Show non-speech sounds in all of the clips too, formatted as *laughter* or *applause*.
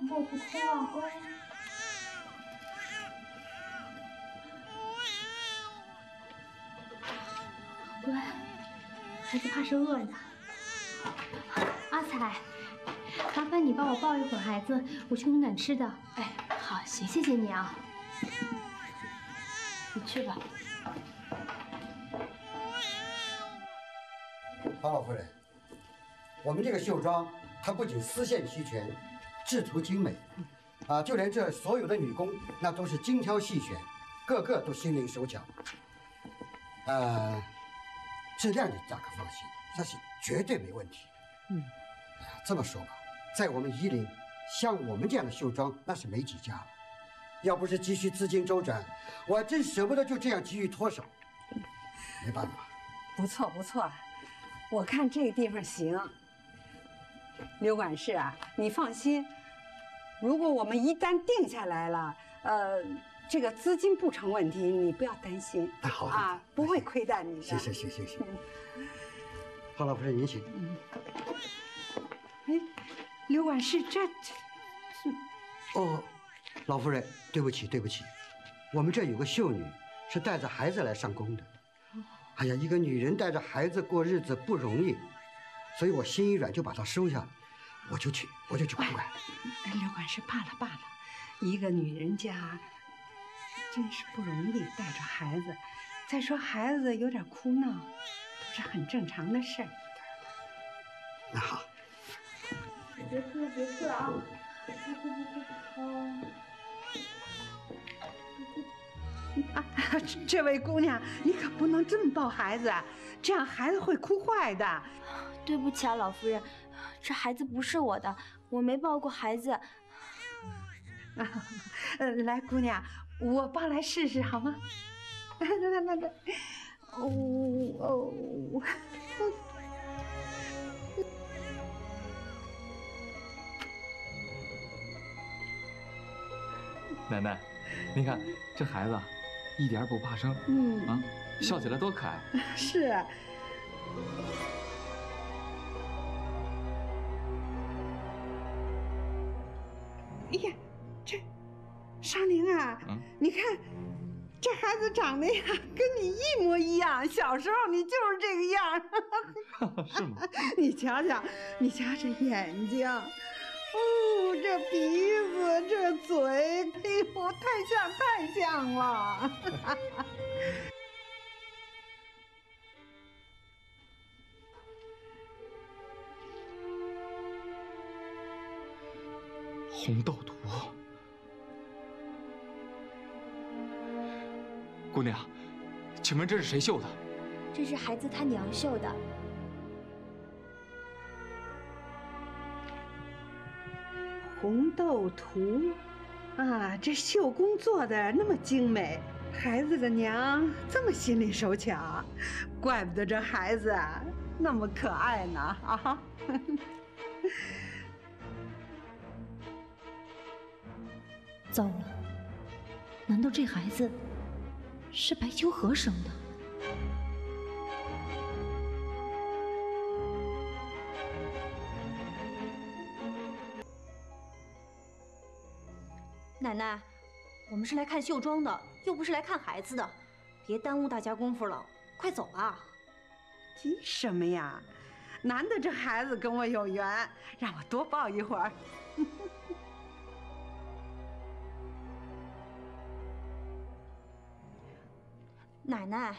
莫不哭啊，乖。乖，孩子怕是饿了。阿彩，麻烦你帮我抱一会儿孩子，我去弄点吃的。哎，好，行，谢谢你啊。你去吧。方老夫人，我们这个绣庄，它不仅丝线齐全，制图精美，啊，就连这所有的女工，那都是精挑细选，个个都心灵手巧。呃，质量你大可放心，那是绝对没问题。嗯，这么说吧，在我们夷陵，像我们这样的绣庄，那是没几家了。要不是急需资金周转，我还真舍不得就这样急于脱手。没办法。不错不错。我看这个地方行，刘管事啊，你放心，如果我们一旦定下来了，呃，这个资金不成问题，你不要担心。那好啊，不会亏待你的。行行行行行。方老夫人，您请。哎，刘管事，这这……哦，老夫人，对不起对不起，我们这有个秀女，是带着孩子来上工的。哎呀，一个女人带着孩子过日子不容易，所以我心一软就把她收下，我就去，我就去看看。刘管事，罢了罢了，一个女人家真是不容易带着孩子，再说孩子有点哭闹，都是很正常的事儿。那好，别哭别哭啊！别哭别哭啊！啊，这位姑娘，你可不能这么抱孩子，这样孩子会哭坏的。对不起啊，老夫人，这孩子不是我的，我没抱过孩子。*laughs* 呃，来，姑娘，我抱来试试好吗？*laughs* 来来来来，哦哦。*laughs* 奶奶，你看这孩子。一点不怕生，嗯啊，笑起来多可爱。是。长得呀，*laughs* 跟你一模一样。小时候你就是这个样。*laughs* 是吗？*laughs* 你瞧瞧，你瞧这眼睛。哦，这鼻子，这嘴，哎呦，太像太像了！红豆图，姑娘，请问这是谁绣的？这是孩子他娘绣的。红豆图，啊，这绣工做的那么精美，孩子的娘这么心灵手巧，怪不得这孩子那么可爱呢啊！*laughs* 糟了，难道这孩子是白秋荷生的？奶奶，我们是来看绣庄的，又不是来看孩子的，别耽误大家功夫了，快走吧。急什么呀？难得这孩子跟我有缘，让我多抱一会儿。奶奶，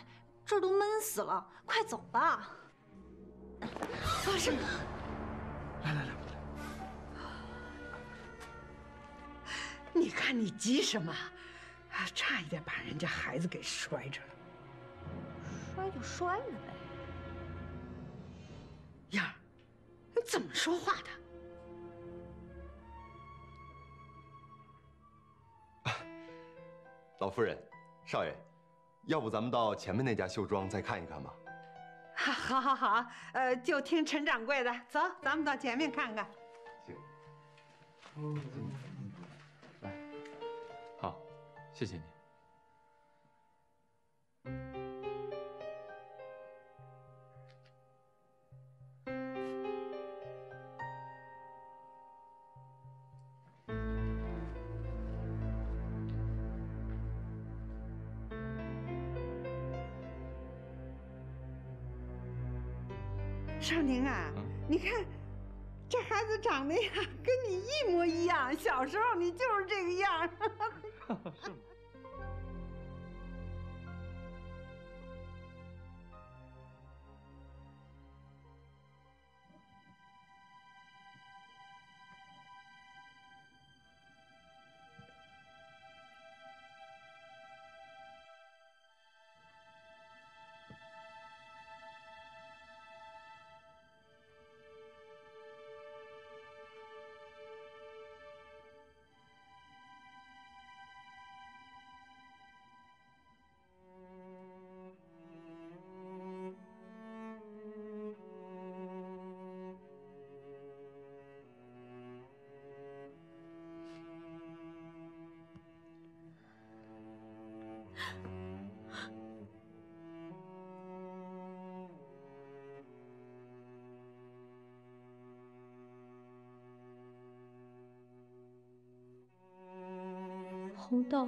这儿都闷死了，快走吧。发生。来来来。你看你急什么？差一点把人家孩子给摔着了。摔就摔了呗。燕儿，你怎么说话的？老夫人，少爷，要不咱们到前面那家绣庄再看一看吧？好，好，好，呃，就听陈掌柜的，走，咱们到前面看看。行。来，好谢谢你。小时候你就是这个样。红豆，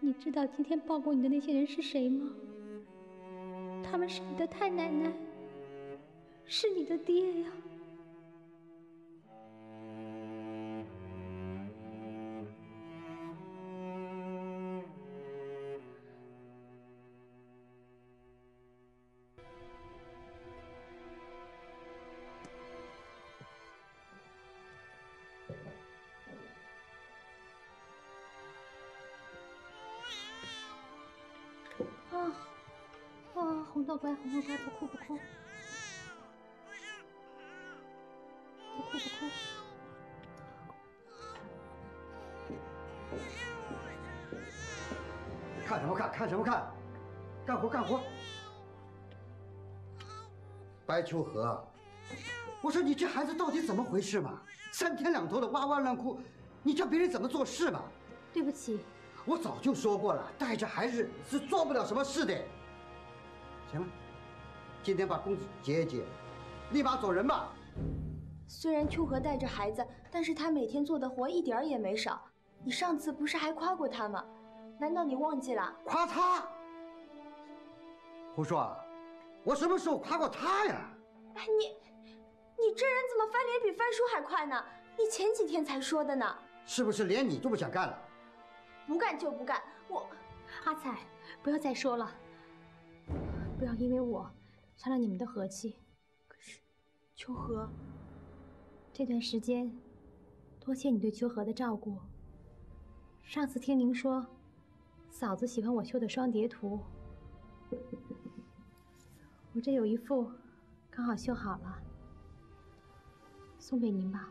你知道今天抱过你的那些人是谁吗？他们是你的太奶奶，是你的爹呀。乖，红豆乖，不哭不哭，不哭不哭。看什么看？看什么看？干活干活！白秋荷，我说你这孩子到底怎么回事嘛？三天两头的哇哇乱哭，你叫别人怎么做事嘛？对不起，我早就说过了，带着孩子是做不了什么事的。行了，今天把工资结一结，立马走人吧。虽然秋荷带着孩子，但是她每天做的活一点儿也没少。你上次不是还夸过她吗？难道你忘记了？夸她？胡说！我什么时候夸过她呀？哎，你，你这人怎么翻脸比翻书还快呢？你前几天才说的呢。是不是连你都不想干了？不干就不干，我。阿彩，不要再说了，不要因为我伤了你们的和气。可是，秋荷，这段时间多谢你对秋荷的照顾。上次听您说，嫂子喜欢我绣的双蝶图，我这有一幅，刚好绣好了，送给您吧。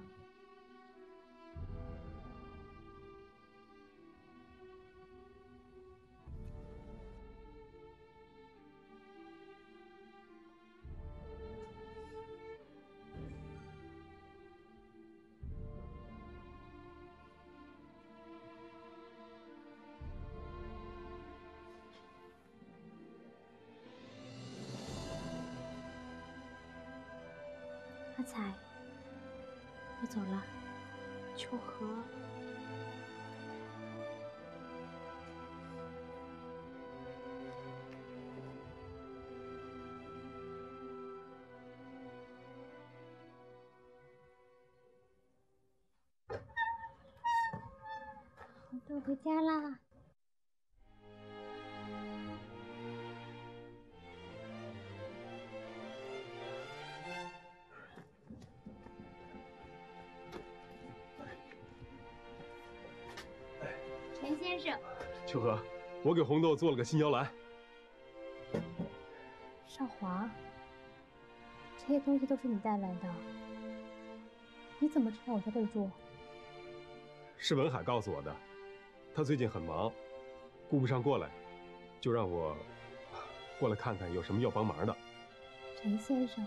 回家啦。陈先生，秋荷，我给红豆做了个新摇篮。少华，这些东西都是你带来的，你怎么知道我在这儿住？是文海告诉我的，他最近很忙，顾不上过来，就让我过来看看有什么要帮忙的。陈先生，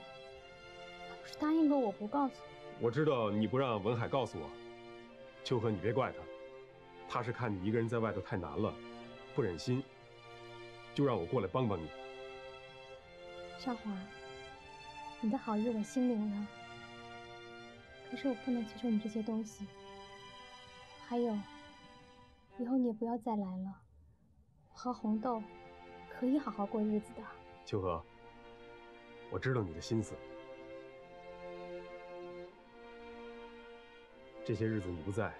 他不是答应过我不告诉你？我知道你不让文海告诉我，秋荷，你别怪他，他是看你一个人在外头太难了，不忍心，就让我过来帮帮你。少华，你的好意我心领了，可是我不能接受你这些东西。还有，以后你也不要再来了，我和红豆可以好好过日子的。秋荷，我知道你的心思。这些日子你不在，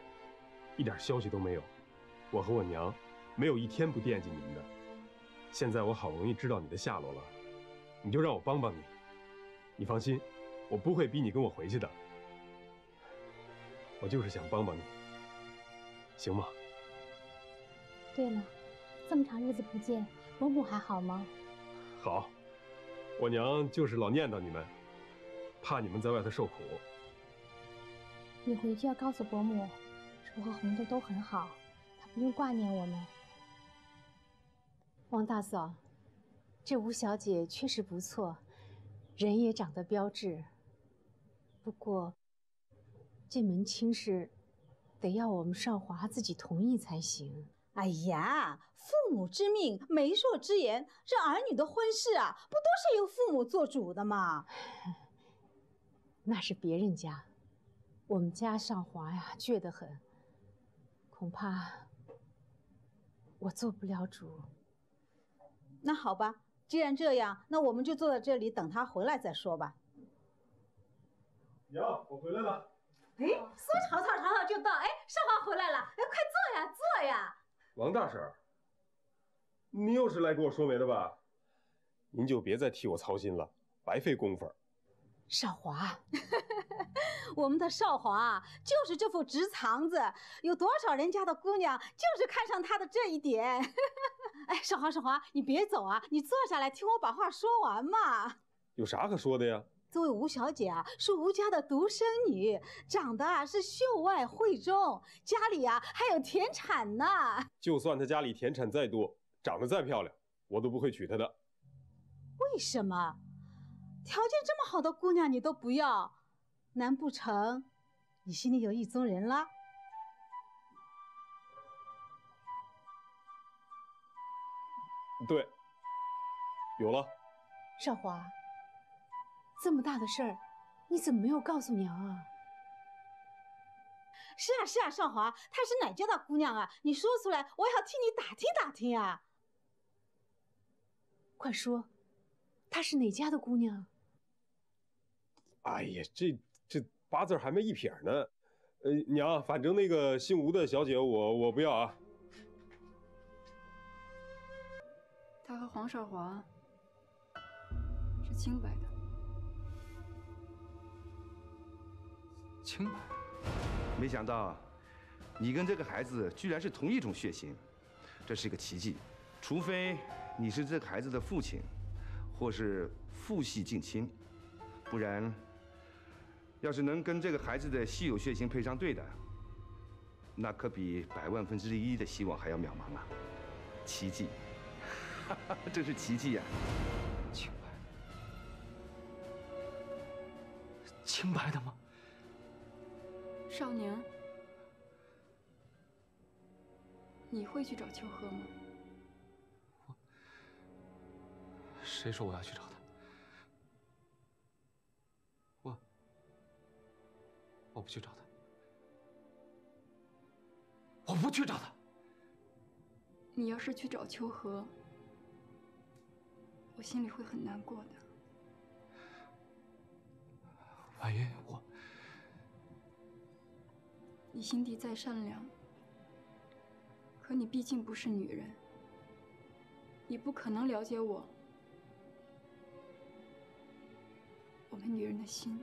一点消息都没有。我和我娘没有一天不惦记你们的。现在我好容易知道你的下落了，你就让我帮帮你。你放心，我不会逼你跟我回去的。我就是想帮帮你，行吗？对了，这么长日子不见，伯母还好吗？好，我娘就是老念叨你们，怕你们在外头受苦。你回去要告诉伯母，我和红豆都很好，她不用挂念我们。王大嫂，这吴小姐确实不错，人也长得标致。不过，这门亲事得要我们少华自己同意才行。哎呀，父母之命，媒妁之言，这儿女的婚事啊，不都是由父母做主的吗？那是别人家。我们家少华呀，倔得很，恐怕我做不了主。那好吧，既然这样，那我们就坐在这里等他回来再说吧。娘，我回来了。哎，说吵吵吵吵就到，哎，少华回来了，哎，快坐呀，坐呀。王大婶，你又是来给我说媒的吧？您就别再替我操心了，白费功夫。少华，*laughs* 我们的少华就是这副直肠子，有多少人家的姑娘就是看上他的这一点。*laughs* 哎，少华，少华，你别走啊，你坐下来听我把话说完嘛。有啥可说的呀？这位吴小姐啊，是吴家的独生女，长得啊是秀外慧中，家里啊还有田产呢。*laughs* 就算她家里田产再多，长得再漂亮，我都不会娶她的。为什么？条件这么好的姑娘你都不要，难不成你心里有意中人了？对，有了。少华，这么大的事儿，你怎么没有告诉娘啊？是啊是啊，少华，她是哪家的姑娘啊？你说出来，我要替你打听打听啊！快说，她是哪家的姑娘？哎呀，这这八字还没一撇呢，呃，娘，反正那个姓吴的小姐，我我不要啊。她和黄少华是清白的，清白。没想到，你跟这个孩子居然是同一种血型，这是一个奇迹。除非你是这个孩子的父亲，或是父系近亲，不然。要是能跟这个孩子的稀有血型配上对的，那可比百万分之一的希望还要渺茫啊！奇迹，*laughs* 这是奇迹呀！清白，清白的吗？少宁，你会去找秋荷吗？我，谁说我要去找他？我不去找他，我不去找他。你要是去找秋荷，我心里会很难过的。婉云，我，你心地再善良，可你毕竟不是女人，你不可能了解我，我们女人的心。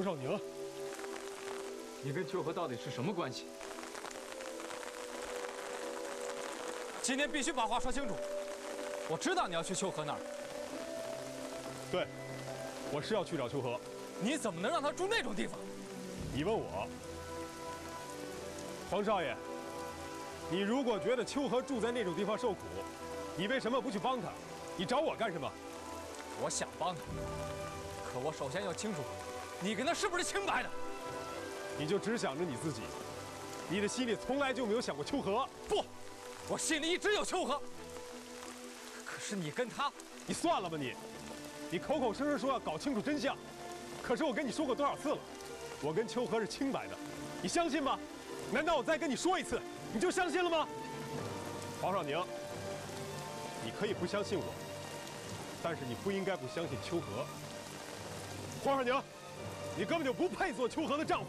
黄少宁，你跟秋荷到底是什么关系？今天必须把话说清楚。我知道你要去秋荷那儿。对，我是要去找秋荷。你怎么能让他住那种地方？你问我，黄少爷，你如果觉得秋荷住在那种地方受苦，你为什么不去帮他？你找我干什么？我想帮他，可我首先要清楚，你跟他是不是清白的？你就只想着你自己，你的心里从来就没有想过秋荷。不，我心里一直有秋荷。可是你跟他，你算了吧你，你口口声声说要搞清楚真相，可是我跟你说过多少次了，我跟秋荷是清白的，你相信吗？难道我再跟你说一次，你就相信了吗？黄少宁，你可以不相信我，但是你不应该不相信秋荷。黄少宁，你根本就不配做秋荷的丈夫。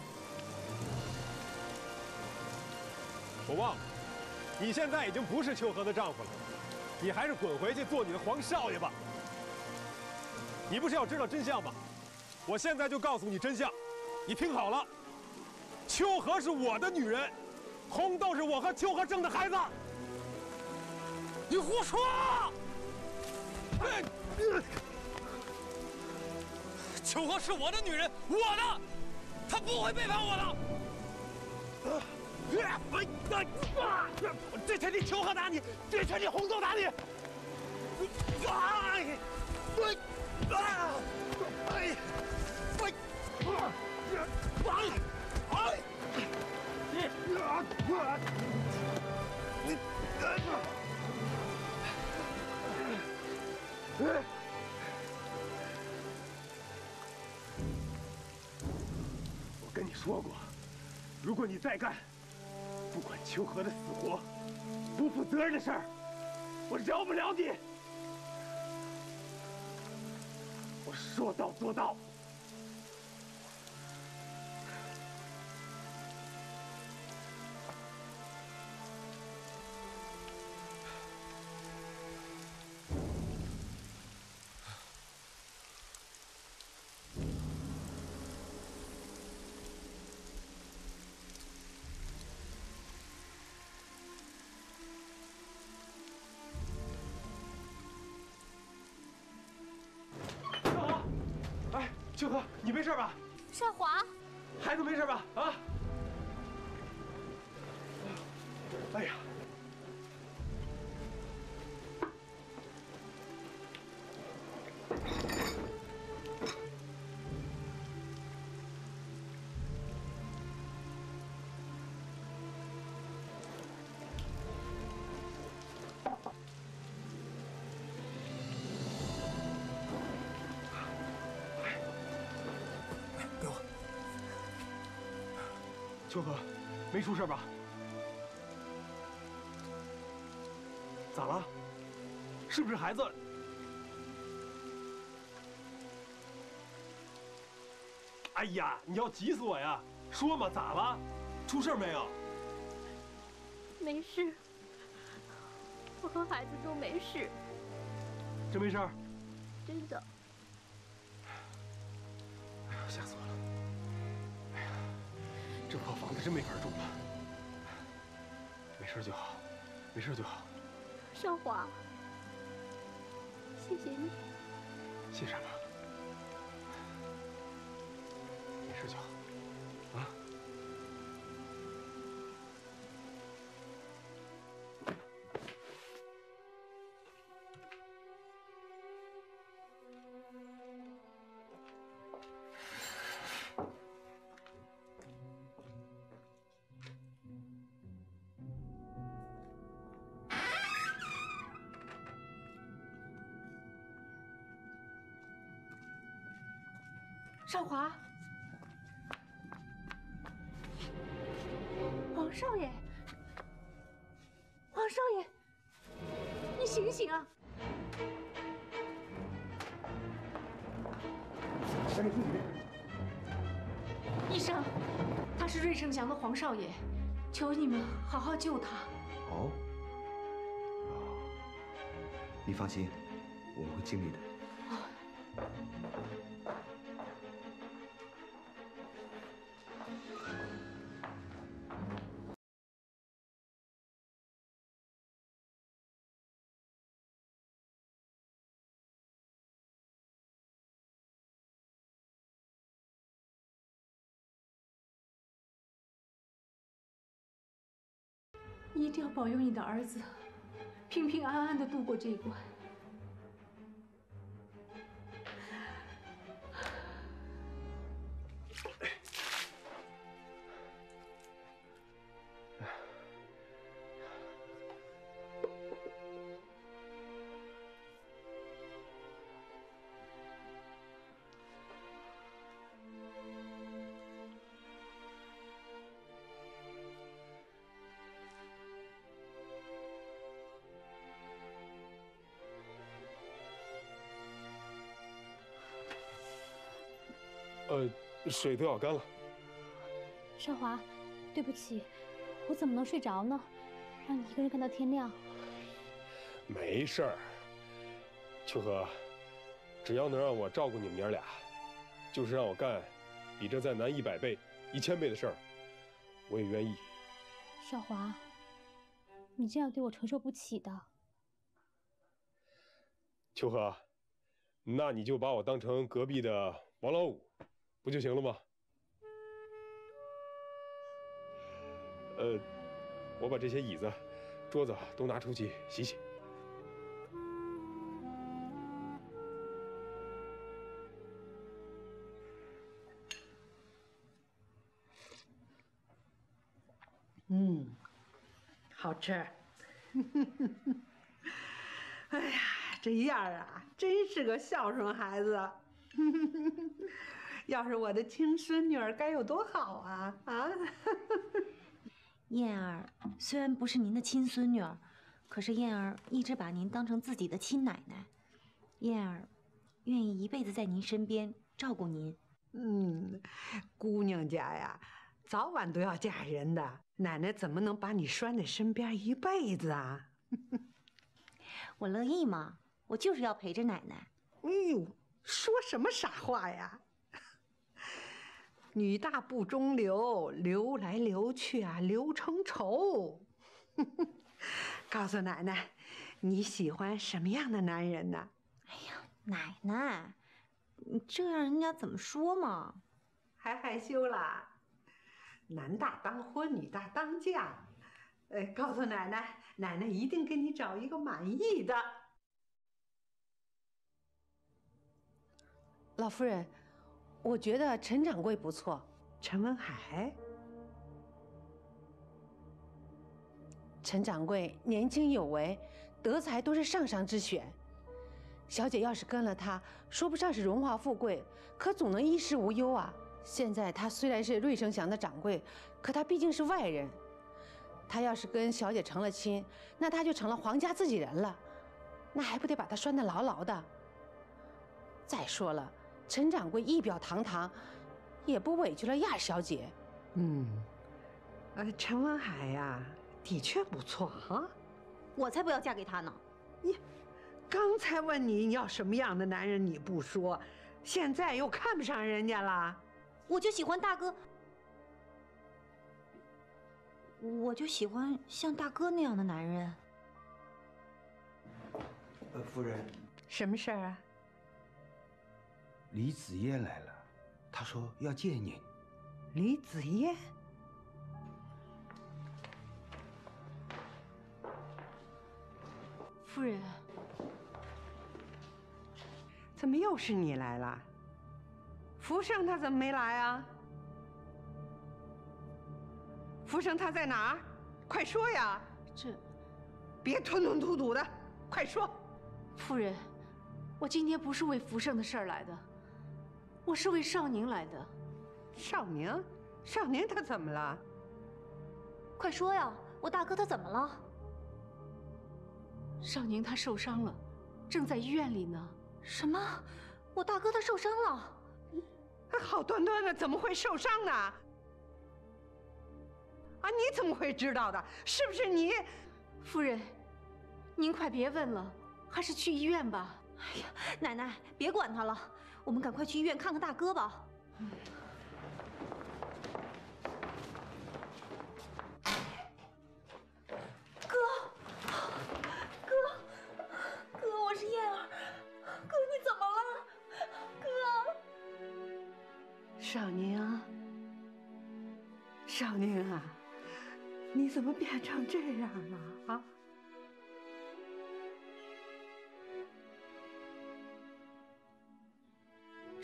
我忘了，你现在已经不是秋荷的丈夫了，你还是滚回去做你的黄少爷吧。你不是要知道真相吗？我现在就告诉你真相，你听好了，秋荷是我的女人，红豆是我和秋荷生的孩子。你胡说！秋荷是我的女人，我的，她不会背叛我的。我这拳你秋荷打你，这拳你红豆打你。哎，对，啊，哎，喂，哎，哎，你，啊，你，我跟你说过，如果你再干不管秋荷的死活、不负责任的事儿，我饶不了你。我说到做到。秋荷，你没事吧？少华，孩子没事吧？啊！秋荷，没出事吧？咋了？是不是孩子？哎呀，你要急死我呀！说嘛，咋了？出事没有？没事，我和孩子都没事，真没事儿？真的。这破房子真没法住了。没事就好，没事就好。少华，谢谢你。谢什么？少华，皇少爷，皇少爷，你醒醒啊！医生，他是芮盛祥的黄少爷，求你们好好救他。哦，你放心，我们会尽力的。定要保佑你的儿子平平安安的度过这一关。呃，水都要干了。少华，对不起，我怎么能睡着呢？让你一个人干到天亮。没事儿，秋荷，只要能让我照顾你们娘俩，就是让我干比这再难一百倍、一千倍的事儿，我也愿意。少华，你这样对我承受不起的。秋荷，那你就把我当成隔壁的王老五。不就行了吗？呃，我把这些椅子、桌子都拿出去洗洗。嗯，好吃。*laughs* 哎呀，这燕儿啊，真是个孝顺孩子。要是我的亲孙女儿该有多好啊！啊，*laughs* 燕儿虽然不是您的亲孙女儿，可是燕儿一直把您当成自己的亲奶奶。燕儿愿意一辈子在您身边照顾您。嗯，姑娘家呀，早晚都要嫁人的，奶奶怎么能把你拴在身边一辈子啊？*laughs* 我乐意嘛，我就是要陪着奶奶。哎呦，说什么傻话呀！女大不中留，留来留去啊，留成仇。*laughs* 告诉奶奶，你喜欢什么样的男人呢？哎呀，奶奶，你这让人家怎么说嘛？还害羞啦？男大当婚，女大当嫁。呃，告诉奶奶，奶奶一定给你找一个满意的。老夫人。我觉得陈掌柜不错，陈文海。陈掌柜年轻有为，德才都是上上之选。小姐要是跟了他，说不上是荣华富贵，可总能衣食无忧啊。现在他虽然是瑞生祥的掌柜，可他毕竟是外人。他要是跟小姐成了亲，那他就成了皇家自己人了，那还不得把他拴得牢牢的？再说了。陈掌柜仪表堂堂，也不委屈了燕小姐。嗯，呃，陈文海呀，的确不错啊。我才不要嫁给他呢！你刚才问你你要什么样的男人，你不说，现在又看不上人家了。我就喜欢大哥，我就喜欢像大哥那样的男人。呃，夫人，什么事儿啊？李子嫣来了，她说要见你。李子嫣，夫人，怎么又是你来了？福生他怎么没来啊？福生他在哪儿？快说呀！这，别吞吞吐吐的，快说。夫人，我今天不是为福生的事儿来的。我是为少宁来的，少宁，少宁他怎么了？快说呀！我大哥他怎么了？少宁他受伤了，正在医院里呢。什么？我大哥他受伤了？好端端的怎么会受伤呢？啊，你怎么会知道的？是不是你？夫人，您快别问了，还是去医院吧。哎呀，奶奶，别管他了。我们赶快去医院看看大哥吧。哥，哥，哥，我是燕儿。哥，你怎么了？哥，少宁，少宁啊，你怎么变成这样了啊？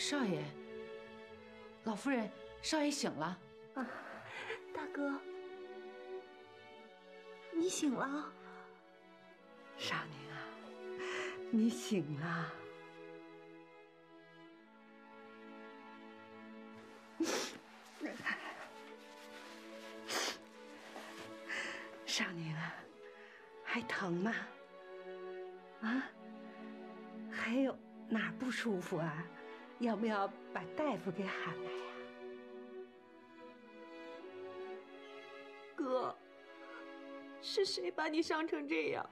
少爷，老夫人，少爷醒了。啊，大哥，你醒了。少宁啊，你醒了。少宁啊，还疼吗？啊？还有哪儿不舒服啊？要不要把大夫给喊来呀？哥，是谁把你伤成这样？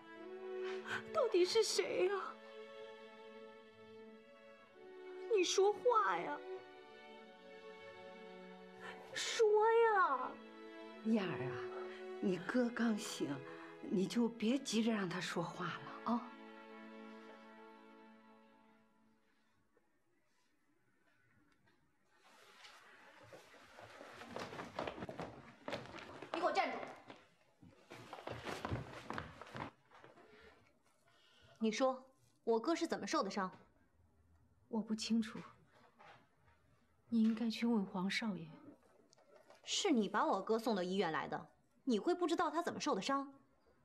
到底是谁呀？你说话呀！说呀！燕儿啊，你哥刚醒，你就别急着让他说话了你说我哥是怎么受的伤？我不清楚，你应该去问黄少爷。是你把我哥送到医院来的，你会不知道他怎么受的伤？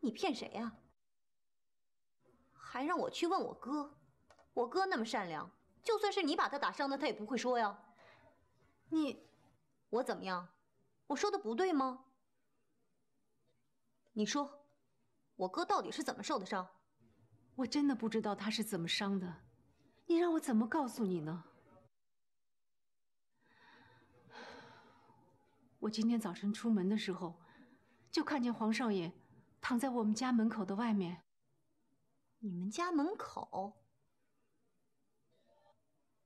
你骗谁呀？还让我去问我哥？我哥那么善良，就算是你把他打伤的，他也不会说呀。你，我怎么样？我说的不对吗？你说，我哥到底是怎么受的伤？我真的不知道他是怎么伤的，你让我怎么告诉你呢？我今天早晨出门的时候，就看见黄少爷躺在我们家门口的外面。你们家门口？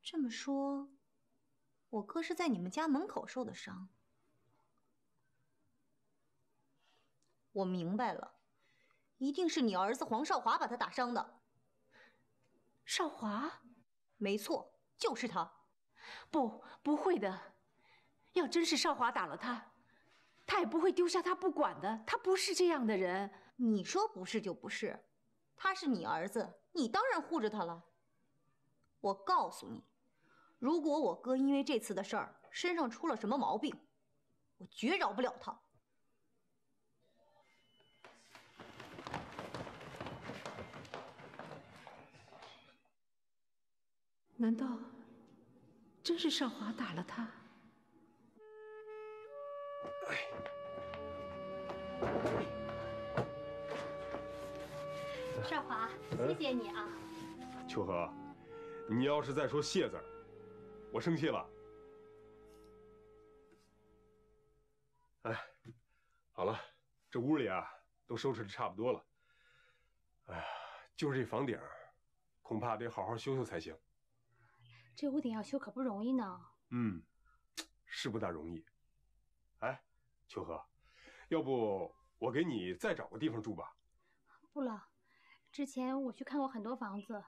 这么说，我哥是在你们家门口受的伤。我明白了，一定是你儿子黄少华把他打伤的。少华？没错，就是他。不，不会的。要真是少华打了他，他也不会丢下他不管的。他不是这样的人。你说不是就不是，他是你儿子，你当然护着他了。我告诉你，如果我哥因为这次的事儿身上出了什么毛病，我绝饶不了他。难道真是少华打了他？少华，谢谢你啊。秋荷，你要是再说谢字儿，我生气了。哎，好了，这屋里啊都收拾的差不多了。哎呀，就是这房顶，恐怕得好好修修才行。这屋顶要修可不容易呢。嗯，是不大容易。哎，秋荷，要不我给你再找个地方住吧？不了，之前我去看过很多房子，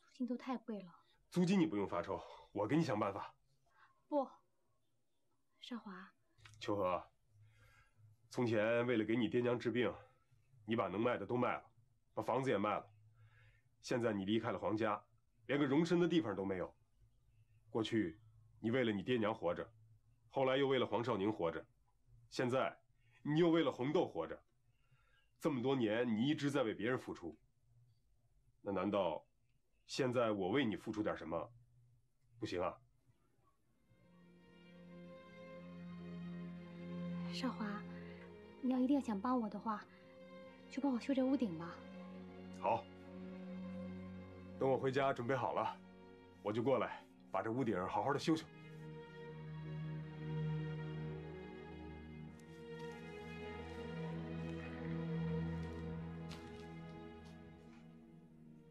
租金都太贵了。租金你不用发愁，我给你想办法。不，少华。秋荷，从前为了给你爹娘治病，你把能卖的都卖了，把房子也卖了。现在你离开了黄家，连个容身的地方都没有。过去，你为了你爹娘活着，后来又为了黄少宁活着。现在，你又为了红豆活着，这么多年你一直在为别人付出。那难道，现在我为你付出点什么，不行啊？少华，你要一定要想帮我的话，就帮我修这屋顶吧。好，等我回家准备好了，我就过来把这屋顶好好的修修。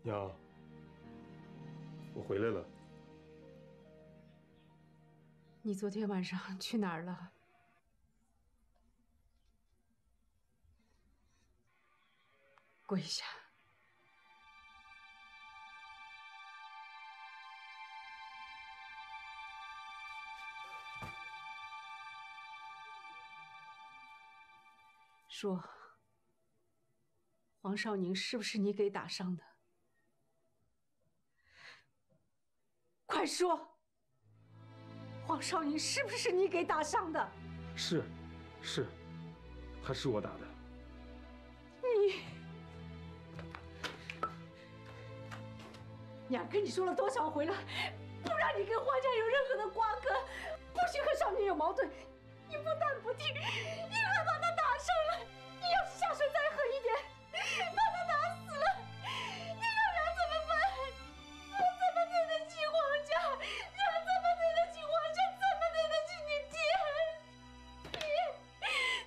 娘，我回来了。你昨天晚上去哪儿了？跪下。说，黄少宁是不是你给打伤的？快说，黄少宁是不是你给打伤的？是，是，他是我打的。你，娘跟你说了多少回了，不让你跟黄家有任何的瓜葛，不许和少宁有矛盾。你不但不听，你还把他打伤了。你要是下手再狠一点，把他打死了，你让娘怎么办？我怎么对得起黄家？娘怎么对得起黄家？怎么对得起你爹？你，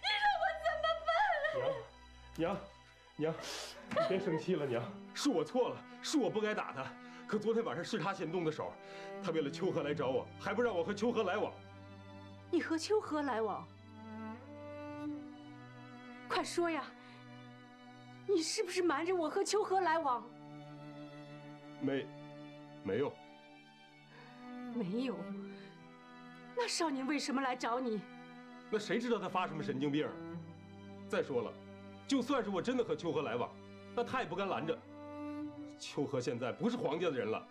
你让我怎么办？娘娘，娘，你别生气了，娘，是我错了，是我不该打他。可昨天晚上是他先动的手，他为了秋荷来找我，还不让我和秋荷来往。你和秋荷来往？快说呀！你是不是瞒着我和秋荷来往？没，没有。没有。那少宁为什么来找你？那谁知道他发什么神经病？再说了，就算是我真的和秋荷来往，那他也不敢拦着。秋荷现在不是黄家的人了。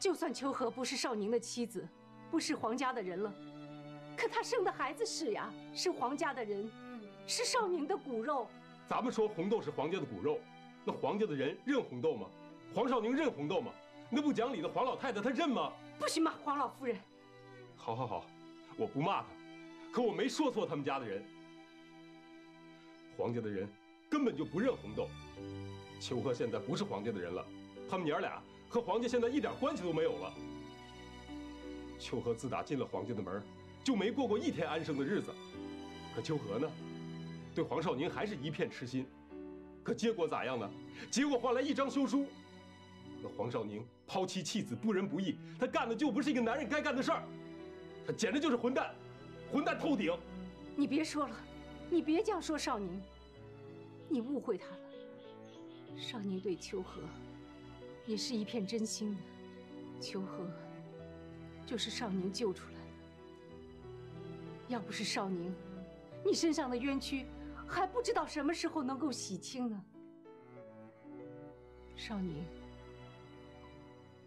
就算秋荷不是少宁的妻子，不是黄家的人了。可她生的孩子是呀，是黄家的人，是少宁的骨肉。咱们说红豆是黄家的骨肉，那黄家的人认红豆吗？黄少宁认红豆吗？那不讲理的黄老太太她认吗？不许骂黄老夫人。好好好，我不骂她，可我没说错他们家的人。黄家的人根本就不认红豆。秋荷现在不是黄家的人了，他们娘俩和黄家现在一点关系都没有了。秋荷自打进了黄家的门。就没过过一天安生的日子，可秋荷呢，对黄少宁还是一片痴心，可结果咋样呢？结果换来一张休书。那黄少宁抛妻弃子，不仁不义，他干的就不是一个男人该干的事儿，他简直就是混蛋，混蛋透顶。你别说了，你别这样说少宁，你误会他了。少宁对秋荷也是一片真心的，秋荷就是少宁救出来的。要不是少宁，你身上的冤屈还不知道什么时候能够洗清呢。少宁，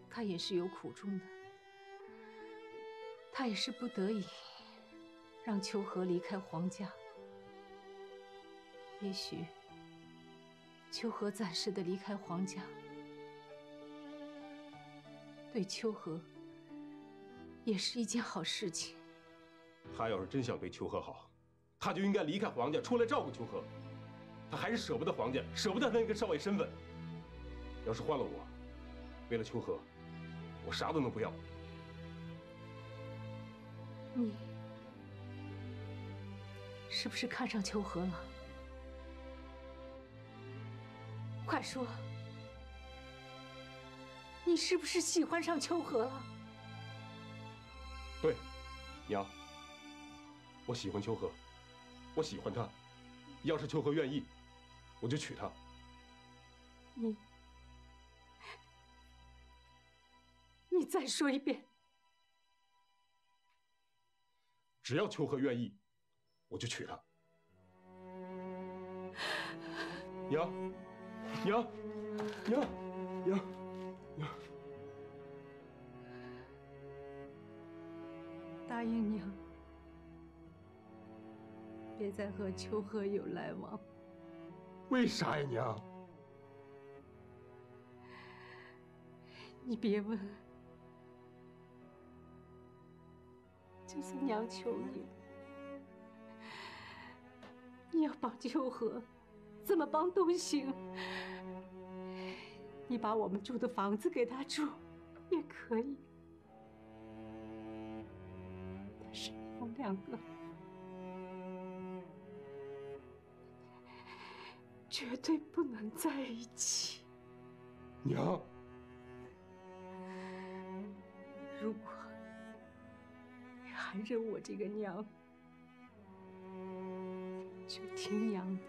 他也是有苦衷的，他也是不得已让秋荷离开黄家。也许秋荷暂时的离开黄家，对秋荷也是一件好事情。他要是真想对秋荷好，他就应该离开黄家，出来照顾秋荷。他还是舍不得黄家，舍不得他那个少爷身份。要是换了我，为了秋荷，我啥都能不要。你是不是看上秋荷了？快说，你是不是喜欢上秋荷了？对，娘。我喜欢秋荷，我喜欢她。要是秋荷愿意，我就娶她。你，你再说一遍。只要秋荷愿意，我就娶她。娘，娘，娘，娘，娘，答应娘。别再和秋荷有来往。为啥呀，娘？你别问。就是娘求你，你要帮秋荷，怎么帮都行。你把我们住的房子给他住，也可以。但是我们两个。绝对不能在一起，娘。如果你还认我这个娘，就听娘的。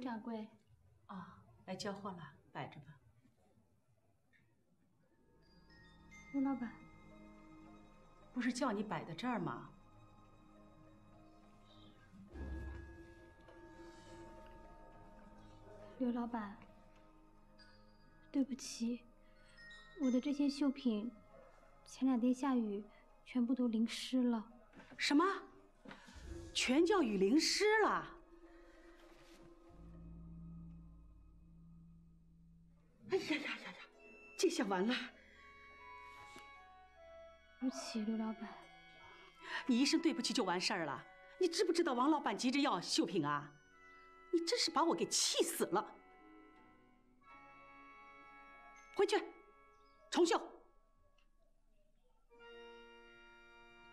掌柜，啊，来交货了，摆着吧。刘老板，不是叫你摆在这儿吗？刘老板，对不起，我的这些绣品，前两天下雨，全部都淋湿了。什么？全叫雨淋湿了？哎呀呀呀呀！这下完了！对不起，刘老板。你一声对不起就完事儿了？你知不知道王老板急着要绣品啊？你真是把我给气死了！回去重绣。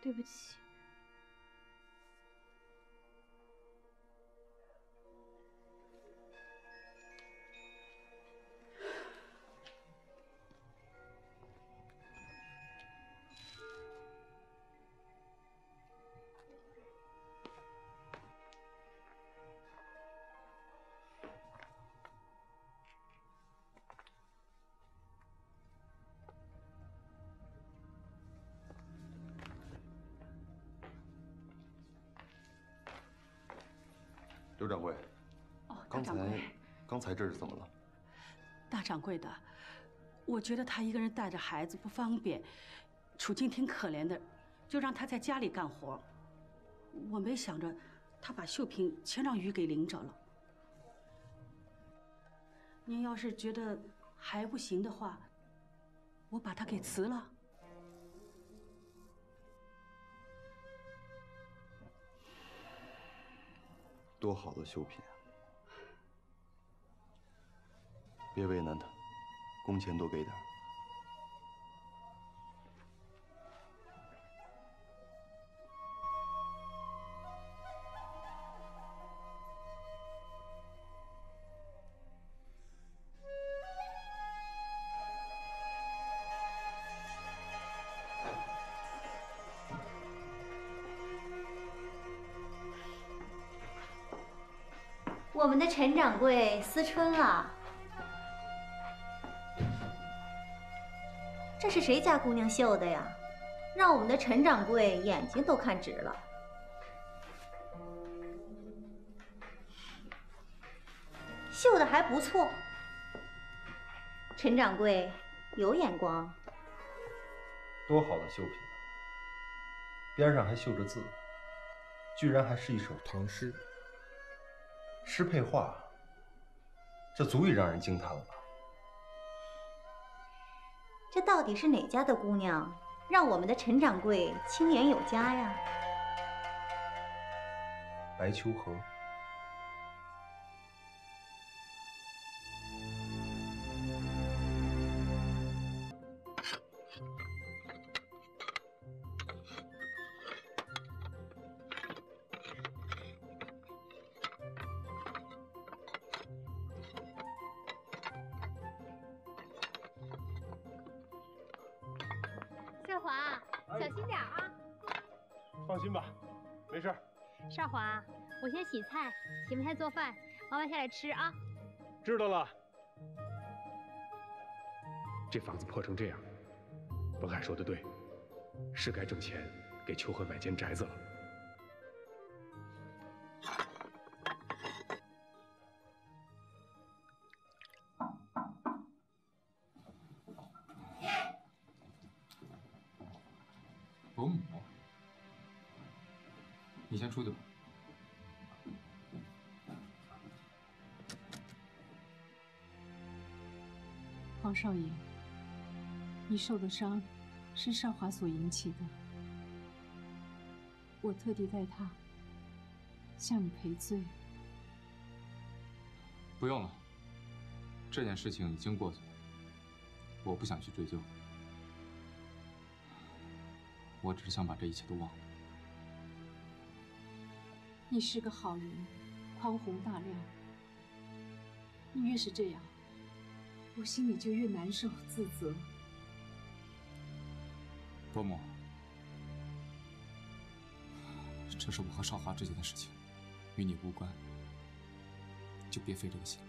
对不起。刚才这是怎么了？大掌柜的，我觉得他一个人带着孩子不方便，处境挺可怜的，就让他在家里干活。我没想着，他把绣品全让雨给淋着了。您要是觉得还不行的话，我把他给辞了。多好的绣品啊！别为难他，工钱多给点。我们的陈掌柜思春了，这是谁家姑娘绣的呀？让我们的陈掌柜眼睛都看直了。绣的还不错，陈掌柜有眼光。多好的绣品啊！边上还绣着字，居然还是一首唐诗。诗配画，这足以让人惊叹了吧？这到底是哪家的姑娘，让我们的陈掌柜青眼有加呀？白秋荷。明天做饭，妈妈下来吃啊。知道了。这房子破成这样，文海说的对，是该挣钱给秋荷买间宅子了。少爷，你受的伤是少华所引起的，我特地带他向你赔罪。不用了，这件事情已经过去了，我不想去追究。我只是想把这一切都忘了。你是个好人，宽宏大量。你越是这样，我心里就越难受自责。伯母，这是我和少华之间的事情，与你无关。就别费这个心。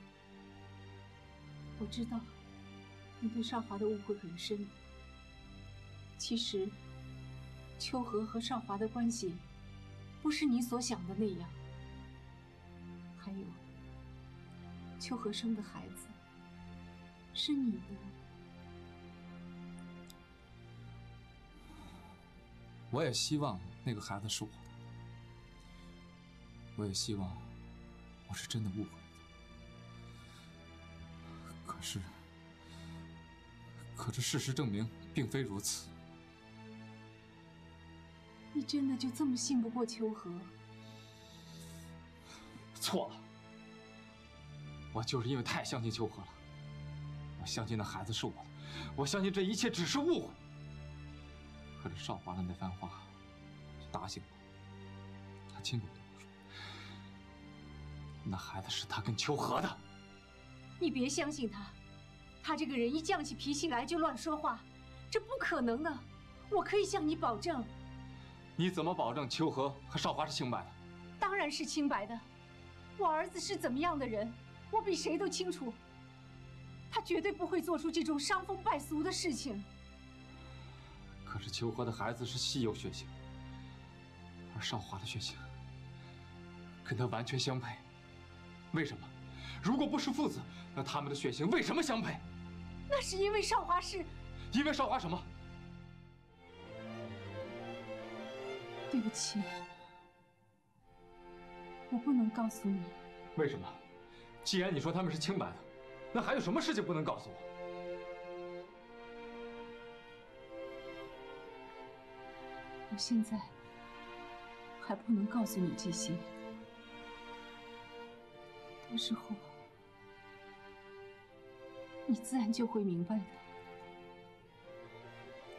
我知道你对少华的误会很深。其实，秋荷和少华的关系不是你所想的那样。还有，秋荷生的孩子是你的。我也希望那个孩子是我的，我也希望我是真的误会了他。可是，可是事实证明并非如此。你真的就这么信不过秋荷？错了，我就是因为太相信秋荷了。我相信那孩子是我的，我相信这一切只是误会。可是少华的那番话，打醒了我。他亲口对我说：“那孩子是他跟秋荷的。”你别相信他，他这个人一犟起脾气来就乱说话，这不可能的。我可以向你保证。你怎么保证秋荷和少华是清白的？当然是清白的。我儿子是怎么样的人，我比谁都清楚。他绝对不会做出这种伤风败俗的事情。可是秋荷的孩子是稀有血型，而少华的血型跟他完全相配。为什么？如果不是父子，那他们的血型为什么相配？那是因为少华是……因为少华什么？对不起，我不能告诉你。为什么？既然你说他们是清白的，那还有什么事情不能告诉我？我现在还不能告诉你这些，到时候你自然就会明白的。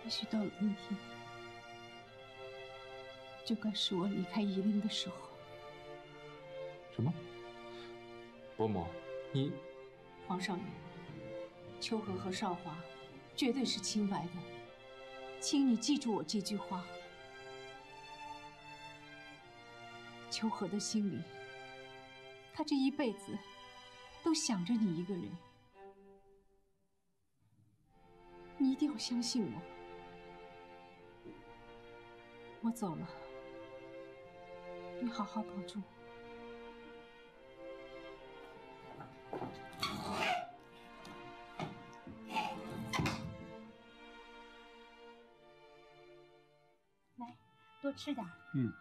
也许到了那天，就该是我离开夷陵的时候。什么？伯母，你……皇上爷，秋荷和少华绝对是清白的，请你记住我这句话。秋荷的心里，他这一辈子都想着你一个人。你一定要相信我。我走了，你好好保重。吃点。嗯。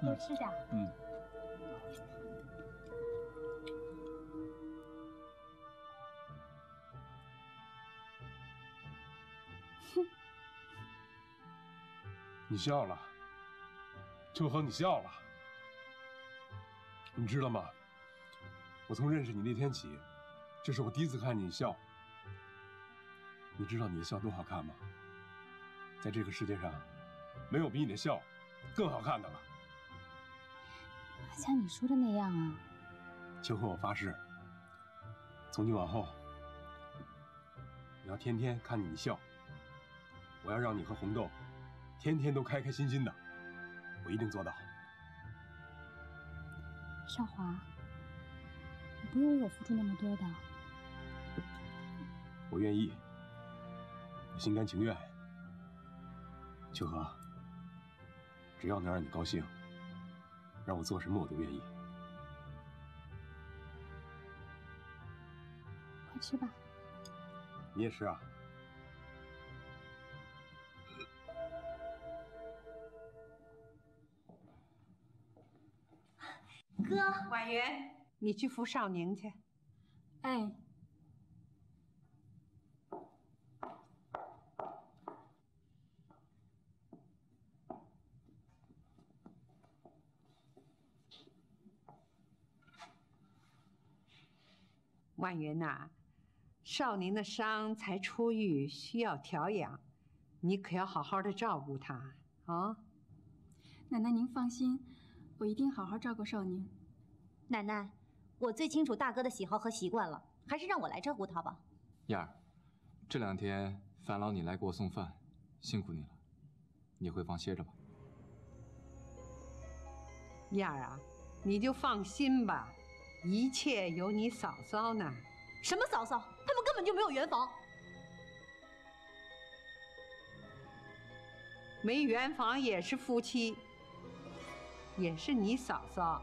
多吃点。嗯。哼。*laughs* 你笑了，秋荷，你笑了。你知道吗？我从认识你那天起，这是我第一次看你笑。你知道你的笑多好看吗？在这个世界上，没有比你的笑更好看的了。像你说的那样啊，秋荷，我发誓，从今往后，我要天天看你笑。我要让你和红豆天天都开开心心的，我一定做到。少华，你不用为我付出那么多的。我愿意，我心甘情愿。秋荷，只要能让你高兴。让我做什么我都愿意。快吃吧。你也吃啊。哥，婉云，你去扶少宁去。哎。婉云呐，少宁的伤才出愈，需要调养，你可要好好的照顾他啊。奶奶您放心，我一定好好照顾少宁。奶奶，我最清楚大哥的喜好和习惯了，还是让我来照顾他吧。燕儿，这两天烦劳你来给我送饭，辛苦你了。你回房歇着吧？燕儿啊，你就放心吧，一切有你嫂嫂呢。什么嫂嫂？他们根本就没有圆房。没圆房也是夫妻，也是你嫂嫂。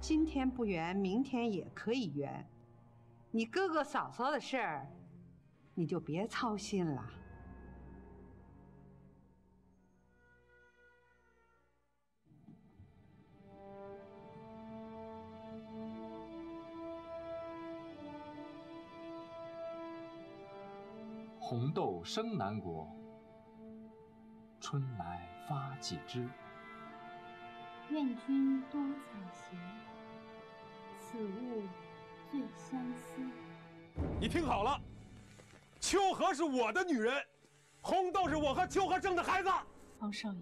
今天不圆，明天也可以圆。你哥哥嫂嫂的事儿，你就别操心了。红豆生南国，春来发几枝。愿君多采撷，此物最相思。你听好了，秋荷是我的女人，红豆是我和秋荷生的孩子。方少爷，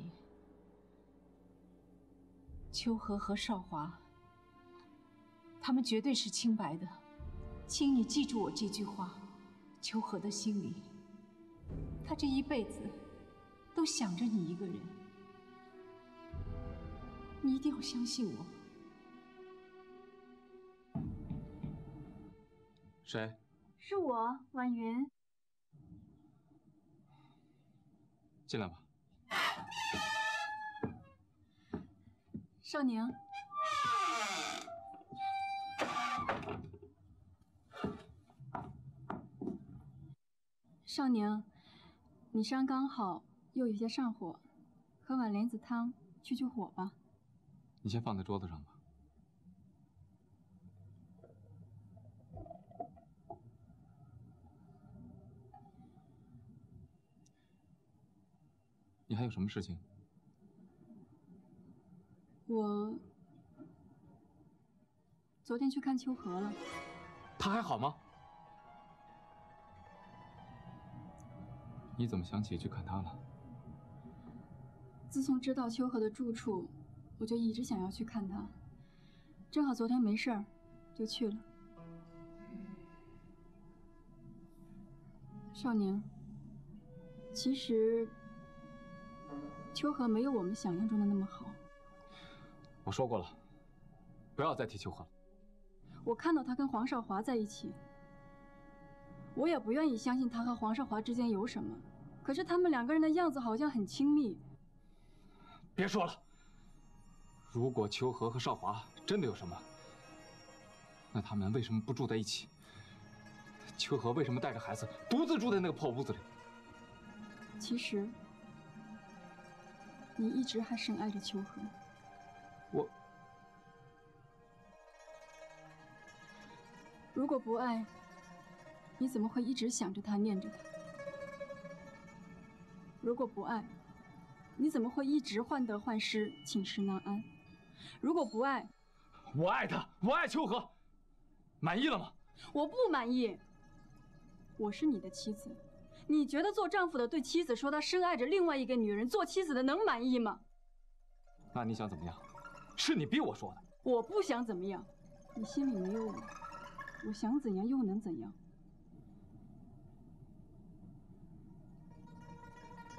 秋荷和少华，他们绝对是清白的，请你记住我这句话。秋荷的心里，他这一辈子都想着你一个人，你一定要相信我。谁？是我，婉云。进来吧。少宁。少宁，你伤刚好，又有些上火，喝碗莲子汤去去火吧。你先放在桌子上吧。你还有什么事情？我昨天去看秋荷了。她还好吗？你怎么想起去看他了？自从知道秋荷的住处，我就一直想要去看他。正好昨天没事儿，就去了。少宁，其实秋荷没有我们想象中的那么好。我说过了，不要再提秋荷了。我看到他跟黄少华在一起，我也不愿意相信他和黄少华之间有什么。可是他们两个人的样子好像很亲密。别说了。如果秋荷和少华真的有什么，那他们为什么不住在一起？秋荷为什么带着孩子独自住在那个破屋子里？其实，你一直还深爱着秋荷。我如果不爱，你怎么会一直想着他、念着他？如果不爱，你怎么会一直患得患失、寝食难安？如果不爱，我爱他，我爱秋荷，满意了吗？我不满意。我是你的妻子，你觉得做丈夫的对妻子说他深爱着另外一个女人，做妻子的能满意吗？那你想怎么样？是你逼我说的。我不想怎么样，你心里没有我，我想怎样又能怎样？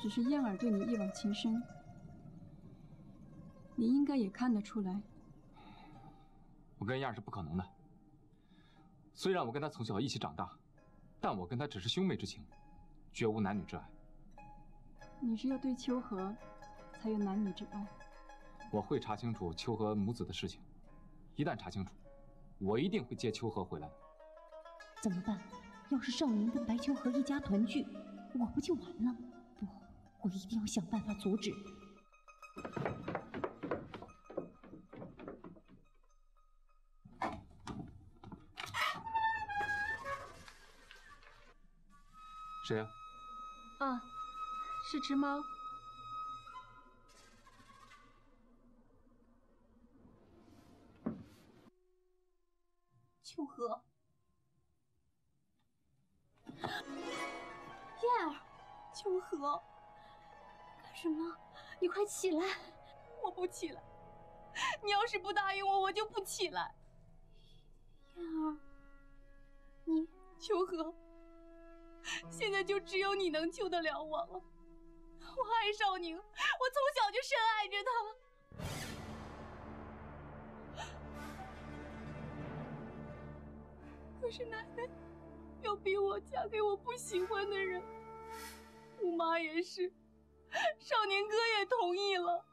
只是燕儿对你一往情深，你应该也看得出来。我跟燕儿是不可能的。虽然我跟她从小一起长大，但我跟她只是兄妹之情，绝无男女之爱。你只有对秋荷，才有男女之爱。我会查清楚秋荷母子的事情，一旦查清楚，我一定会接秋荷回来的。怎么办？要是少宁跟白秋荷一家团聚，我不就完了吗？我一定要想办法阻止。谁呀？啊，是只猫。秋荷，燕儿，秋荷。什么？你快起来！我不起来。你要是不答应我，我就不起来。燕儿，你秋荷，现在就只有你能救得了我了。我爱少宁，我从小就深爱着他。可是奶奶要逼我嫁给我不喜欢的人，姑妈也是，少年哥也同意了。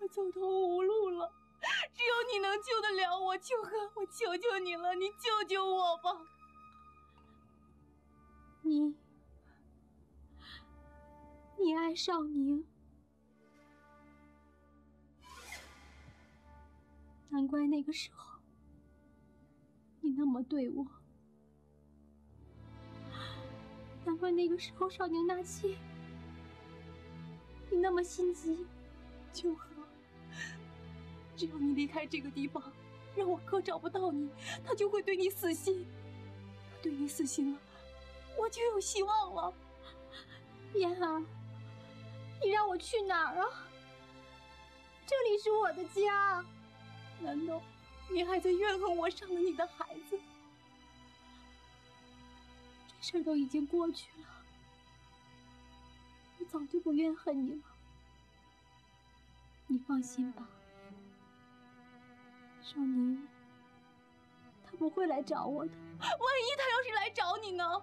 我走投无路了，只有你能救得了我，秋荷，我求求你了，你救救我吧！你，你爱少宁，难怪那个时候你那么对我，难怪那个时候少宁纳气，你那么心急，秋荷。只要你离开这个地方，让我哥找不到你，他就会对你死心。他对你死心了，我就有希望了。嫣儿，你让我去哪儿啊？这里是我的家。难道你还在怨恨我伤了你的孩子？这事儿都已经过去了，我早就不怨恨你了。你放心吧。少宁，他不会来找我的。*gasps* 万一他要是来找你呢？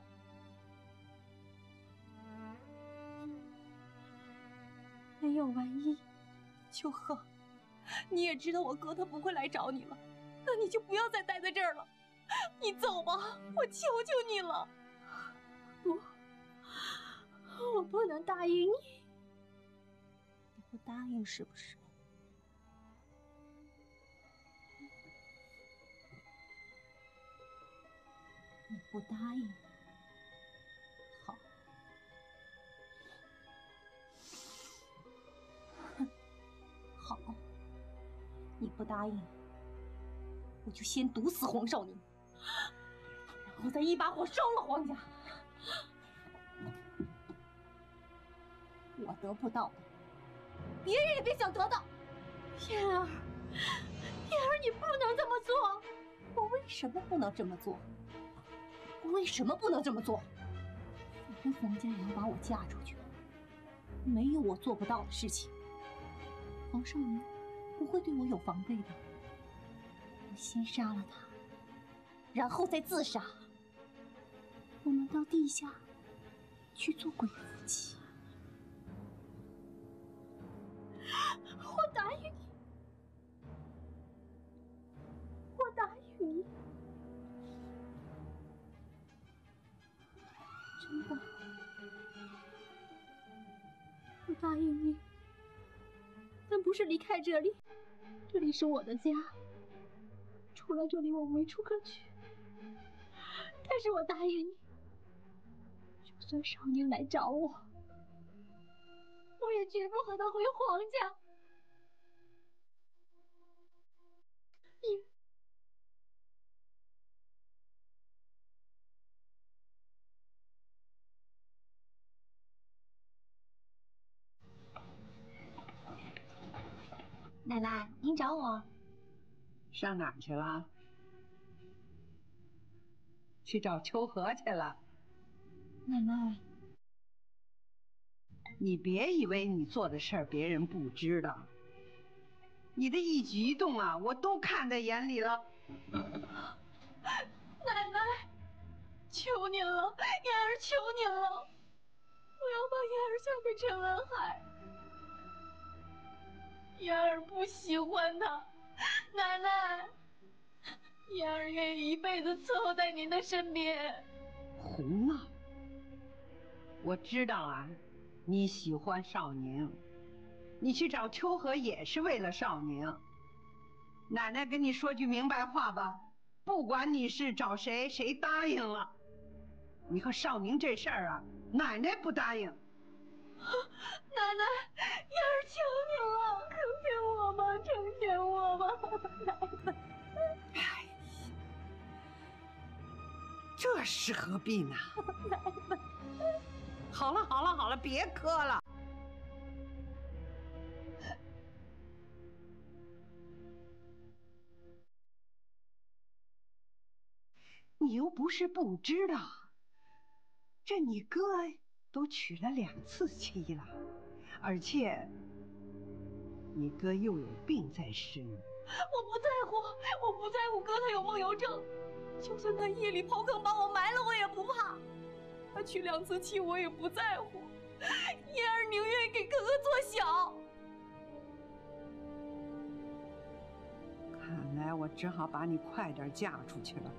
没有万一。秋荷，你也知道我哥他不会来找你了，那你就不要再待在这儿了，你走吧，我求求你了。我不能答应你。你不答应是不是？你不答应，好，好，你不答应，我就先毒死黄少宁，然后再一把火烧了黄家。我得不到的，别人也别想得到。燕儿，燕儿，你不能这么做。我为什么不能这么做？我为什么不能这么做？反正冯家也要把我嫁出去，没有我做不到的事情。黄少宁不会对我有防备的。我先杀了他，然后再自杀。我们到地下去做鬼夫妻。答应你，但不是离开这里，这里是我的家，除了这里我没处可去。但是我答应你，就算少宁来找我，我也绝不和他回皇家。你。奶奶，您找我？上哪儿去了？去找秋荷去了。奶奶，你别以为你做的事儿别人不知道，你的一举一动啊，我都看在眼里了。*laughs* 奶奶，求您了，燕儿求您了，我要把燕儿嫁给陈文海。燕儿不喜欢他，奶奶，燕儿愿意一辈子伺候在您的身边。胡闹！我知道啊，你喜欢少宁，你去找秋荷也是为了少宁。奶奶跟你说句明白话吧，不管你是找谁，谁答应了，你和少宁这事儿啊，奶奶不答应。奶奶，燕儿求你了，成全我吧，成全我吧，奶奶。哎呀，这是何必呢？奶奶，好了好了好了，别磕了。你又不是不知道，这你哥都娶了两次妻了，而且你哥又有病在身。我不在乎，我不在乎哥他有梦游症，就算他夜里刨坑把我埋了，我也不怕。他娶两次妻，我也不在乎。燕儿宁愿给哥哥做小。看来我只好把你快点嫁出去了。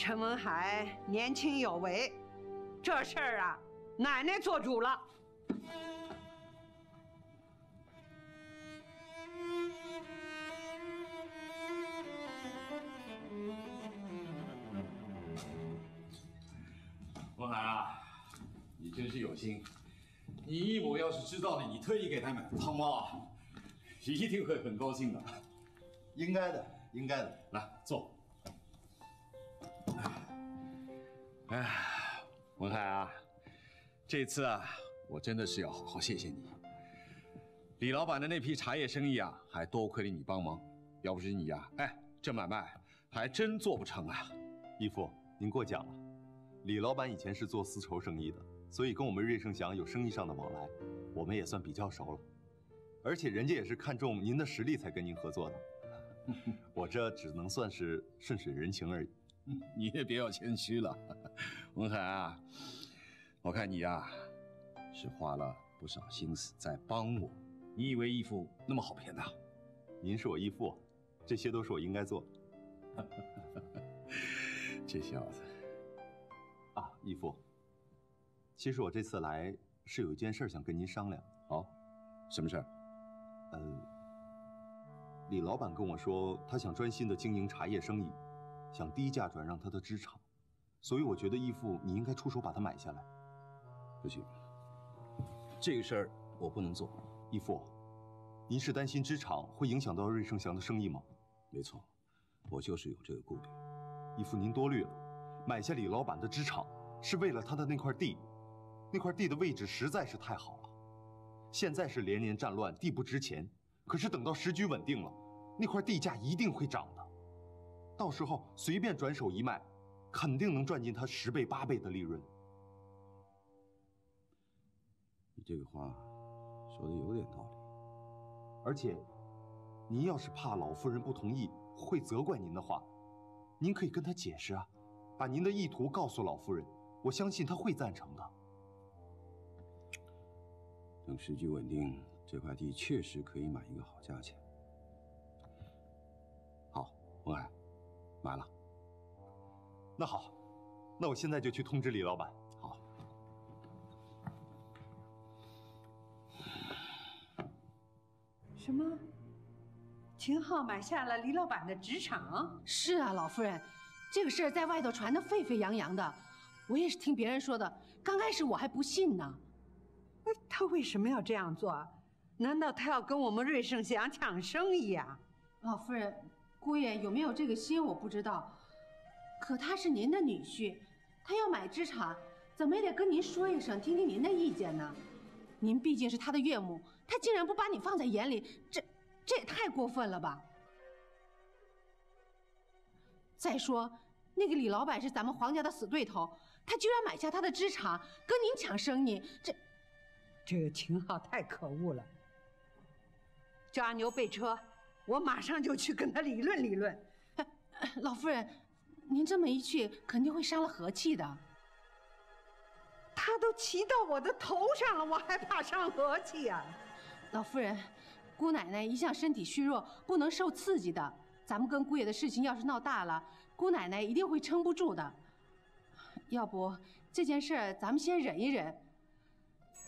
陈文海年轻有为，这事儿啊，奶奶做主了。文海啊，你真是有心。你义母要是知道了你特意给她买的汤包，一定会很高兴的。应该的，应该的。来坐。哎，文海啊，这次啊，我真的是要好好谢谢你。李老板的那批茶叶生意啊，还多亏了你帮忙，要不是你呀，哎，这买卖还真做不成啊。义父，您过奖了。李老板以前是做丝绸生意的，所以跟我们瑞盛祥有生意上的往来，我们也算比较熟了。而且人家也是看中您的实力才跟您合作的，*laughs* 我这只能算是顺水人情而已。*laughs* 你也别要谦虚了，文海啊，我看你呀，是花了不少心思在帮我。你以为义父那么好骗的？您是我义父，这些都是我应该做的。*laughs* 这小子。啊，义父，其实我这次来是有一件事想跟您商量。好，什么事儿？呃，李老板跟我说，他想专心的经营茶叶生意，想低价转让他的织厂，所以我觉得义父你应该出手把它买下来。不行，这个事儿我不能做。义父，您是担心织厂会影响到瑞盛祥的生意吗？没错，我就是有这个顾虑。义父您多虑了。买下李老板的织厂，是为了他的那块地，那块地的位置实在是太好了。现在是连年战乱，地不值钱，可是等到时局稳定了，那块地价一定会涨的。到时候随便转手一卖，肯定能赚进他十倍八倍的利润。你这个话说的有点道理，而且，您要是怕老夫人不同意，会责怪您的话，您可以跟她解释啊。把您的意图告诉老夫人，我相信她会赞成的。等时局稳定，这块地确实可以买一个好价钱。好，文海，买了。那好，那我现在就去通知李老板。好。什么？秦昊买下了李老板的职场？是啊，老夫人。这个事儿在外头传得沸沸扬扬的，我也是听别人说的。刚开始我还不信呢。他为什么要这样做？难道他要跟我们瑞盛祥抢生意啊？老夫人，姑爷有没有这个心我不知道，可他是您的女婿，他要买织厂，怎么也得跟您说一声，听听您的意见呢。您毕竟是他的岳母，他竟然不把你放在眼里，这这也太过分了吧？再说，那个李老板是咱们黄家的死对头，他居然买下他的织厂，跟您抢生意，这，这个秦昊太可恶了。叫阿牛备车，我马上就去跟他理论理论。老夫人，您这么一去，肯定会伤了和气的。他都骑到我的头上了，我还怕伤和气呀？老夫人，姑奶奶一向身体虚弱，不能受刺激的。咱们跟姑爷的事情要是闹大了，姑奶奶一定会撑不住的。要不这件事咱们先忍一忍。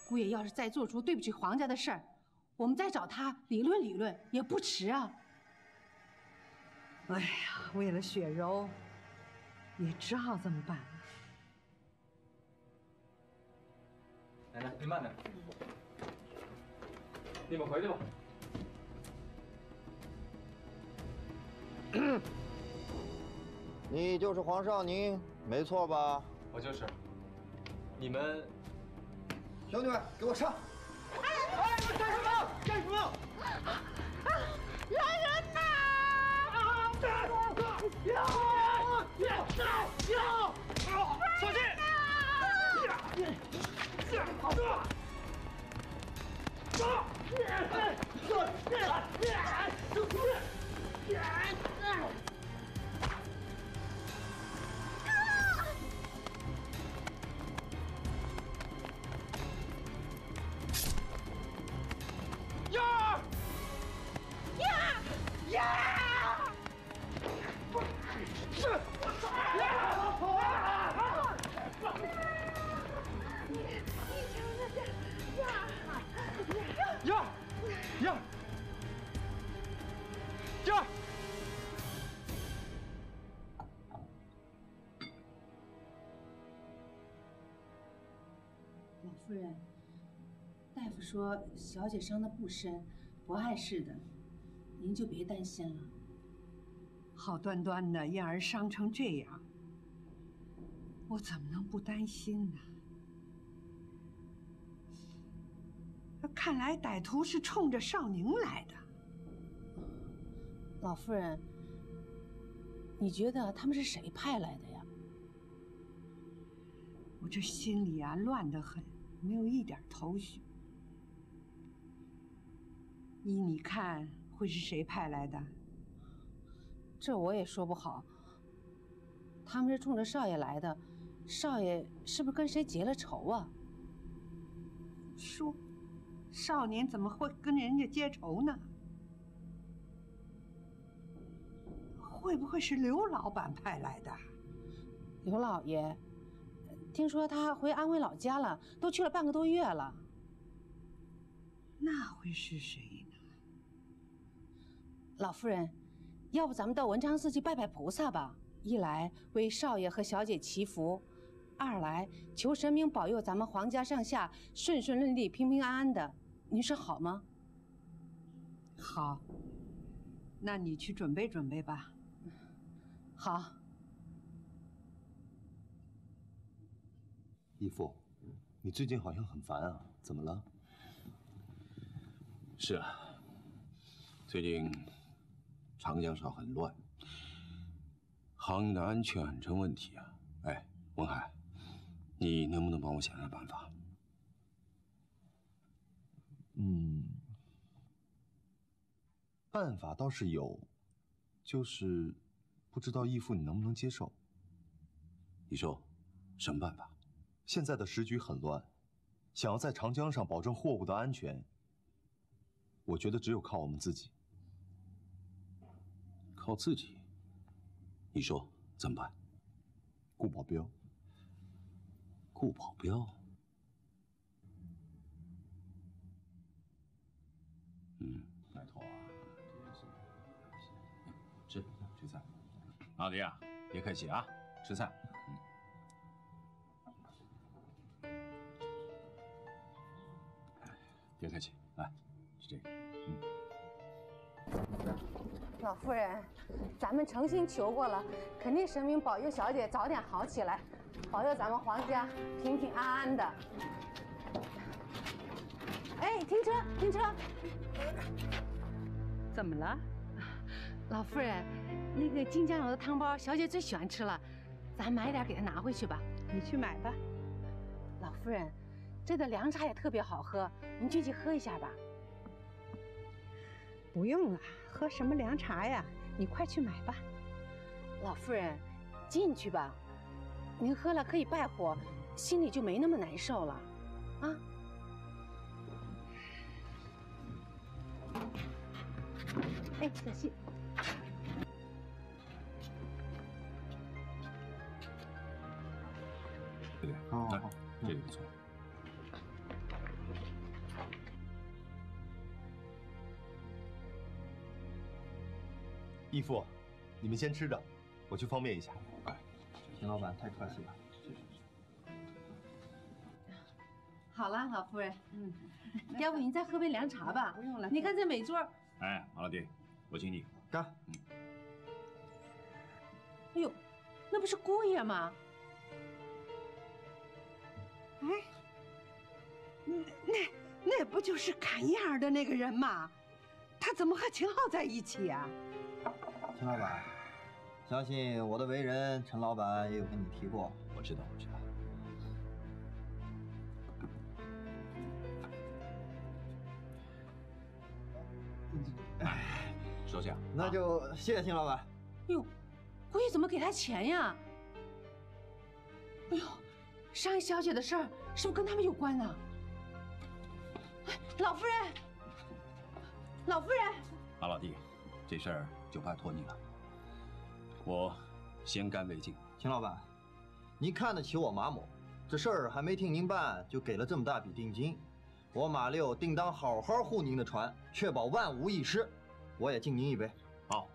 姑爷要是再做出对不起黄家的事儿，我们再找他理论理论也不迟啊。哎呀，为了雪柔，也只好这么办了。奶奶，您慢点，你们回去吧。*clears throat* 你就是黄少宁，没错吧？我就是。你们，兄弟们，给我上！哎，你们干什么？干什么？来人呐！啊！小心！好住！呀！说小姐伤的不深，不碍事的，您就别担心了。好端端的燕儿伤成这样，我怎么能不担心呢？看来歹徒是冲着少宁来的。老夫人，你觉得他们是谁派来的呀？我这心里啊乱得很，没有一点头绪。依你看，会是谁派来的？这我也说不好。他们是冲着少爷来的，少爷是不是跟谁结了仇啊？说，少年怎么会跟人家结仇呢？会不会是刘老板派来的？刘老爷，听说他回安徽老家了，都去了半个多月了。那会是谁呢？老夫人，要不咱们到文昌寺去拜拜菩萨吧？一来为少爷和小姐祈福，二来求神明保佑咱们皇家上下顺顺利利、平平安安的。您说好吗？好，那你去准备准备吧。好。义父，你最近好像很烦啊，怎么了？是啊，最近长江上很乱，航运的安全很成问题啊。哎，文海，你能不能帮我想想办法？嗯，办法倒是有，就是不知道义父你能不能接受。你说，什么办法？现在的时局很乱，想要在长江上保证货物的安全，我觉得只有靠我们自己。靠自己？你说怎么办？雇保镖。雇保镖？嗯，拜托啊，这件事，吃吃菜。老李啊，别客气啊，吃菜。嗯。别客气，来，吃这个。嗯。老夫人，咱们诚心求过了，肯定神明保佑小姐早点好起来，保佑咱们皇家平平安安的。哎，停车，停车！怎么了？老夫人，那个金酱油的汤包，小姐最喜欢吃了，咱买点给她拿回去吧。你去买吧。老夫人，这的凉茶也特别好喝，您进去喝一下吧。不用了，喝什么凉茶呀？你快去买吧。老夫人，进去吧，您喝了可以败火，心里就没那么难受了，啊。哎，小心！对对，好，好，这个不错。义父，你们先吃着，我去方便一下。哎，秦老板太客气了。好了，老夫人，嗯，*laughs* 要不您再喝杯凉茶吧？不用了，你看这每桌。哎，马老弟，我请你干。嗯。哎呦，那不是姑爷吗？哎，那那那不就是砍燕儿的那个人吗？他怎么和秦昊在一起呀？秦老板，相信我的为人，陈老板也有跟你提过。我知道，我知道。收下。那就谢谢秦老板。哟，姑爷怎么给他钱呀？哎呦，商业小姐的事儿是不是跟他们有关呢？哎，老夫人，老夫人，马老弟，这事儿就拜托你了。我先干为敬。秦老板，您看得起我马某，这事儿还没听您办，就给了这么大笔定金，我马六定当好好护您的船，确保万无一失。我也敬您一杯。好。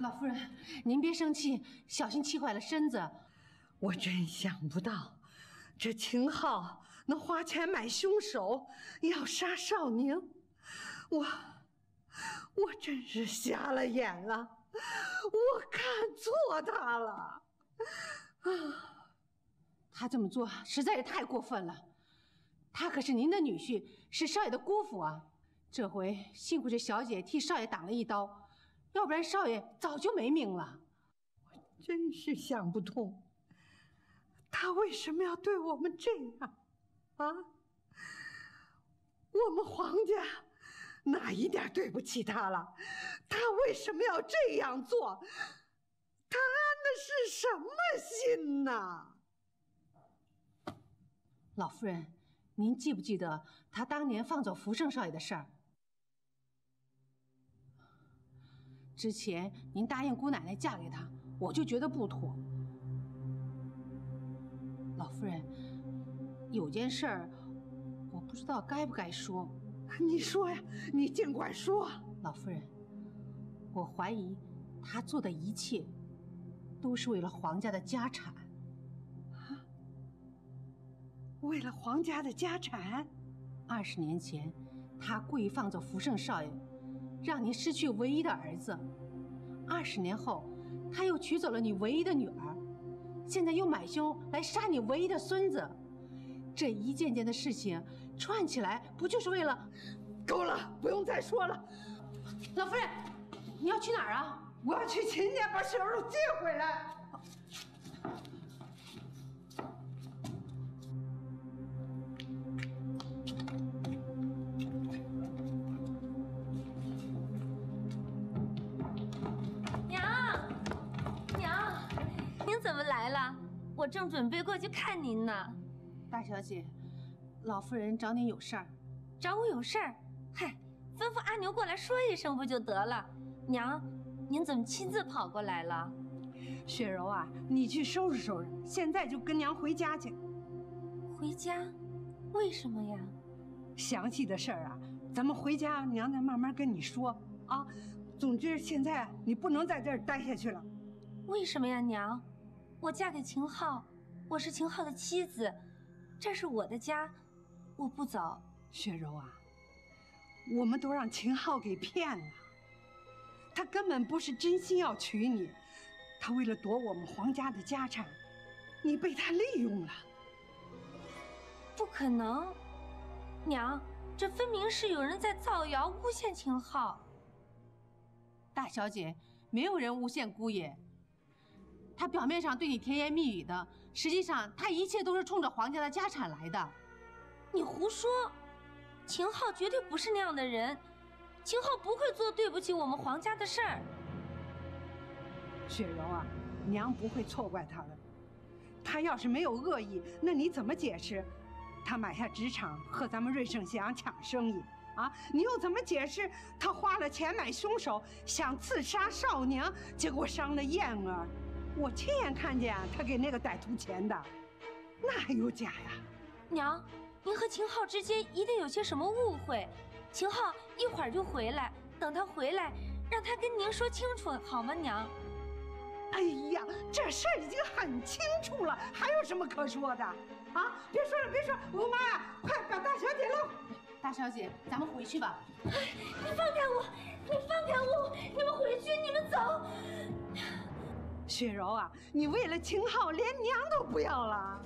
老夫人，您别生气，小心气坏了身子。我真想不到，这秦昊能花钱买凶手，要杀少宁，我我真是瞎了眼了，我看错他了。啊，他这么做实在是太过分了。他可是您的女婿，是少爷的姑父啊。这回幸亏这小姐替少爷挡了一刀，要不然少爷早就没命了。我真是想不通，他为什么要对我们这样？啊？我们黄家哪一点对不起他了？他为什么要这样做？他那是什么心呐？老夫人，您记不记得他当年放走福胜少爷的事儿？之前您答应姑奶奶嫁给他，我就觉得不妥。老夫人，有件事儿，我不知道该不该说。*laughs* 你说呀，你尽管说。老夫人，我怀疑他做的一切，都是为了皇家的家产。啊？为了皇家的家产？二十年前，他故意放走福胜少爷。让您失去唯一的儿子，二十年后，他又娶走了你唯一的女儿，现在又买凶来杀你唯一的孙子，这一件件的事情串起来，不就是为了？够了，不用再说了。老夫人，你要去哪儿啊？我要去秦家把雪柔接回来。我正准备过去看您呢，大小姐，老夫人找你有事儿，找我有事儿，嗨，吩咐阿牛过来说一声不就得了？娘，您怎么亲自跑过来了？雪柔啊，你去收拾收拾，现在就跟娘回家去。回家？为什么呀？详细的事儿啊，咱们回家娘再慢慢跟你说啊。总之现在你不能在这儿待下去了。为什么呀，娘？我嫁给秦昊，我是秦昊的妻子，这是我的家，我不走。雪柔啊，我们都让秦昊给骗了，他根本不是真心要娶你，他为了夺我们皇家的家产，你被他利用了。不可能，娘，这分明是有人在造谣诬陷秦昊。大小姐，没有人诬陷姑爷。他表面上对你甜言蜜语的，实际上他一切都是冲着皇家的家产来的。你胡说，秦昊绝对不是那样的人，秦昊不会做对不起我们皇家的事儿。雪柔啊，娘不会错怪他的。他要是没有恶意，那你怎么解释？他买下纸厂和咱们瑞盛祥抢生意啊？你又怎么解释他花了钱买凶手，想刺杀少娘，结果伤了燕儿？我亲眼看见他给那个歹徒钱的，那还有假呀？娘，您和秦昊之间一定有些什么误会。秦昊一会儿就回来，等他回来，让他跟您说清楚好吗？娘。哎呀，这事儿已经很清楚了，还有什么可说的？啊，别说了，别说，吴妈呀，快把大小姐捞。大小姐，咱们回去吧。你放开我！你放开我！你们回去，你们走。雪柔啊，你为了秦昊连娘都不要了，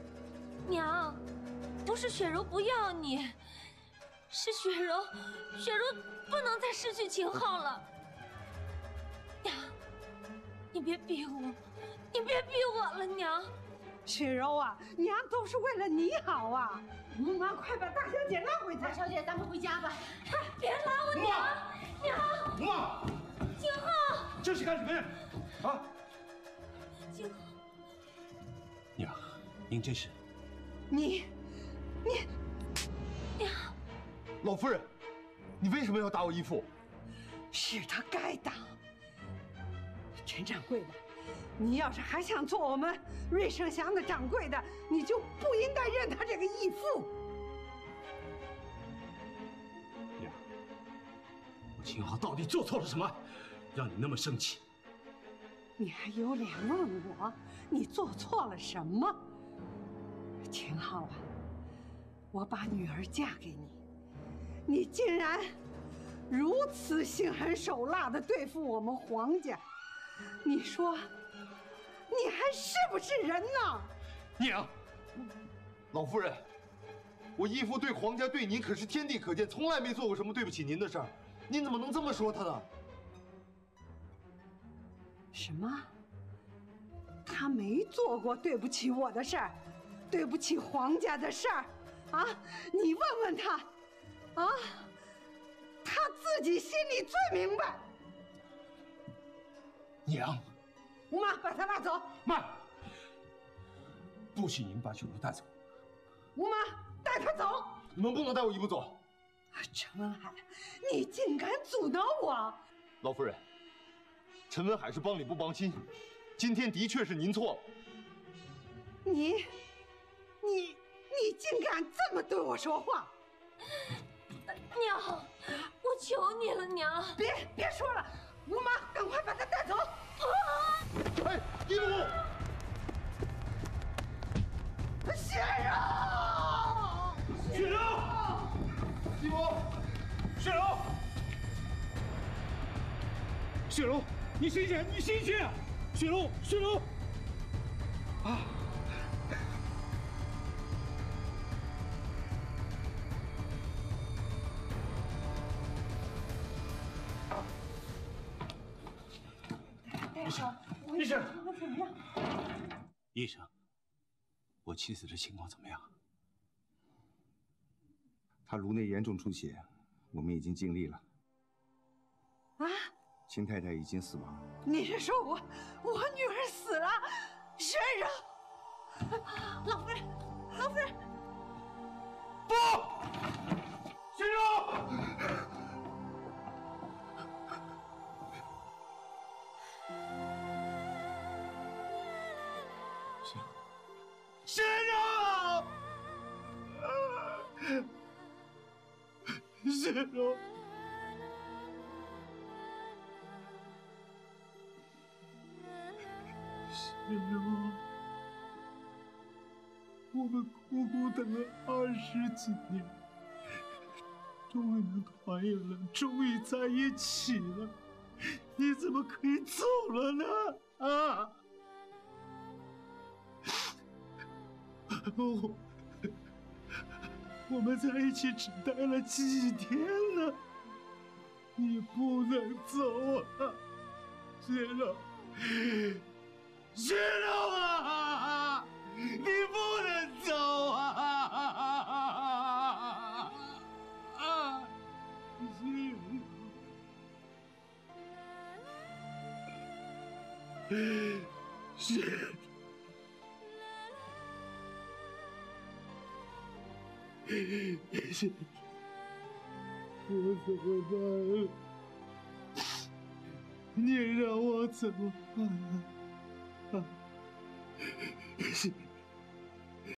娘，不是雪柔不要你，是雪柔，雪柔不能再失去秦昊了。娘，你别逼我，你别逼我了，娘。雪柔啊，娘都是为了你好啊！吴妈，快把大小姐拉回去。大小姐，咱们回家吧。别拉我娘，娘。吴妈，秦昊，这是干什么呀？啊！您这是？你，你，娘，老夫人，你为什么要打我义父？是他该打。陈掌柜的，你要是还想做我们瑞盛祥的掌柜的，你就不应该认他这个义父。娘，我秦昊到底做错了什么，让你那么生气？你还有脸问我，你做错了什么？秦昊啊，我把女儿嫁给你，你竟然如此心狠手辣的对付我们黄家，你说你还是不是人呢？娘，老夫人，我义父对黄家对您可是天地可见，从来没做过什么对不起您的事儿，您怎么能这么说他呢？什么？他没做过对不起我的事儿，对不起黄家的事儿，啊？你问问他，啊？他自己心里最明白。娘，吴妈，把他拉走。妈，不许你们把雪茹带走。吴妈，带他走。你们不能带我一步走。陈文海，你竟敢阻挠我！老夫人，陈文海是帮理不帮亲，今天的确是您错了。你，你，你竟敢这么对我说话！娘，我求你了，娘！别别说了，吴妈，赶快把他带走！啊哎，义母！雪柔，雪柔，雪柔，雪柔，你醒醒，你醒醒！雪柔，雪柔，啊！妻子的情况怎么样？她颅内严重出血，我们已经尽力了。啊！秦太太已经死亡。你是说我我女儿死了？雪柔，老夫人，老夫人，不，雪柔。雪柔，雪柔，我们苦苦等了二十几年，终于能团圆了，终于在一起了，你怎么可以走了呢？啊！我 *laughs* 我们在一起只待了几天呢，你不能走啊，雪老，雪老啊，你不能走啊！啊，雪，雪。*laughs* 我怎么办？你让我怎么办？啊！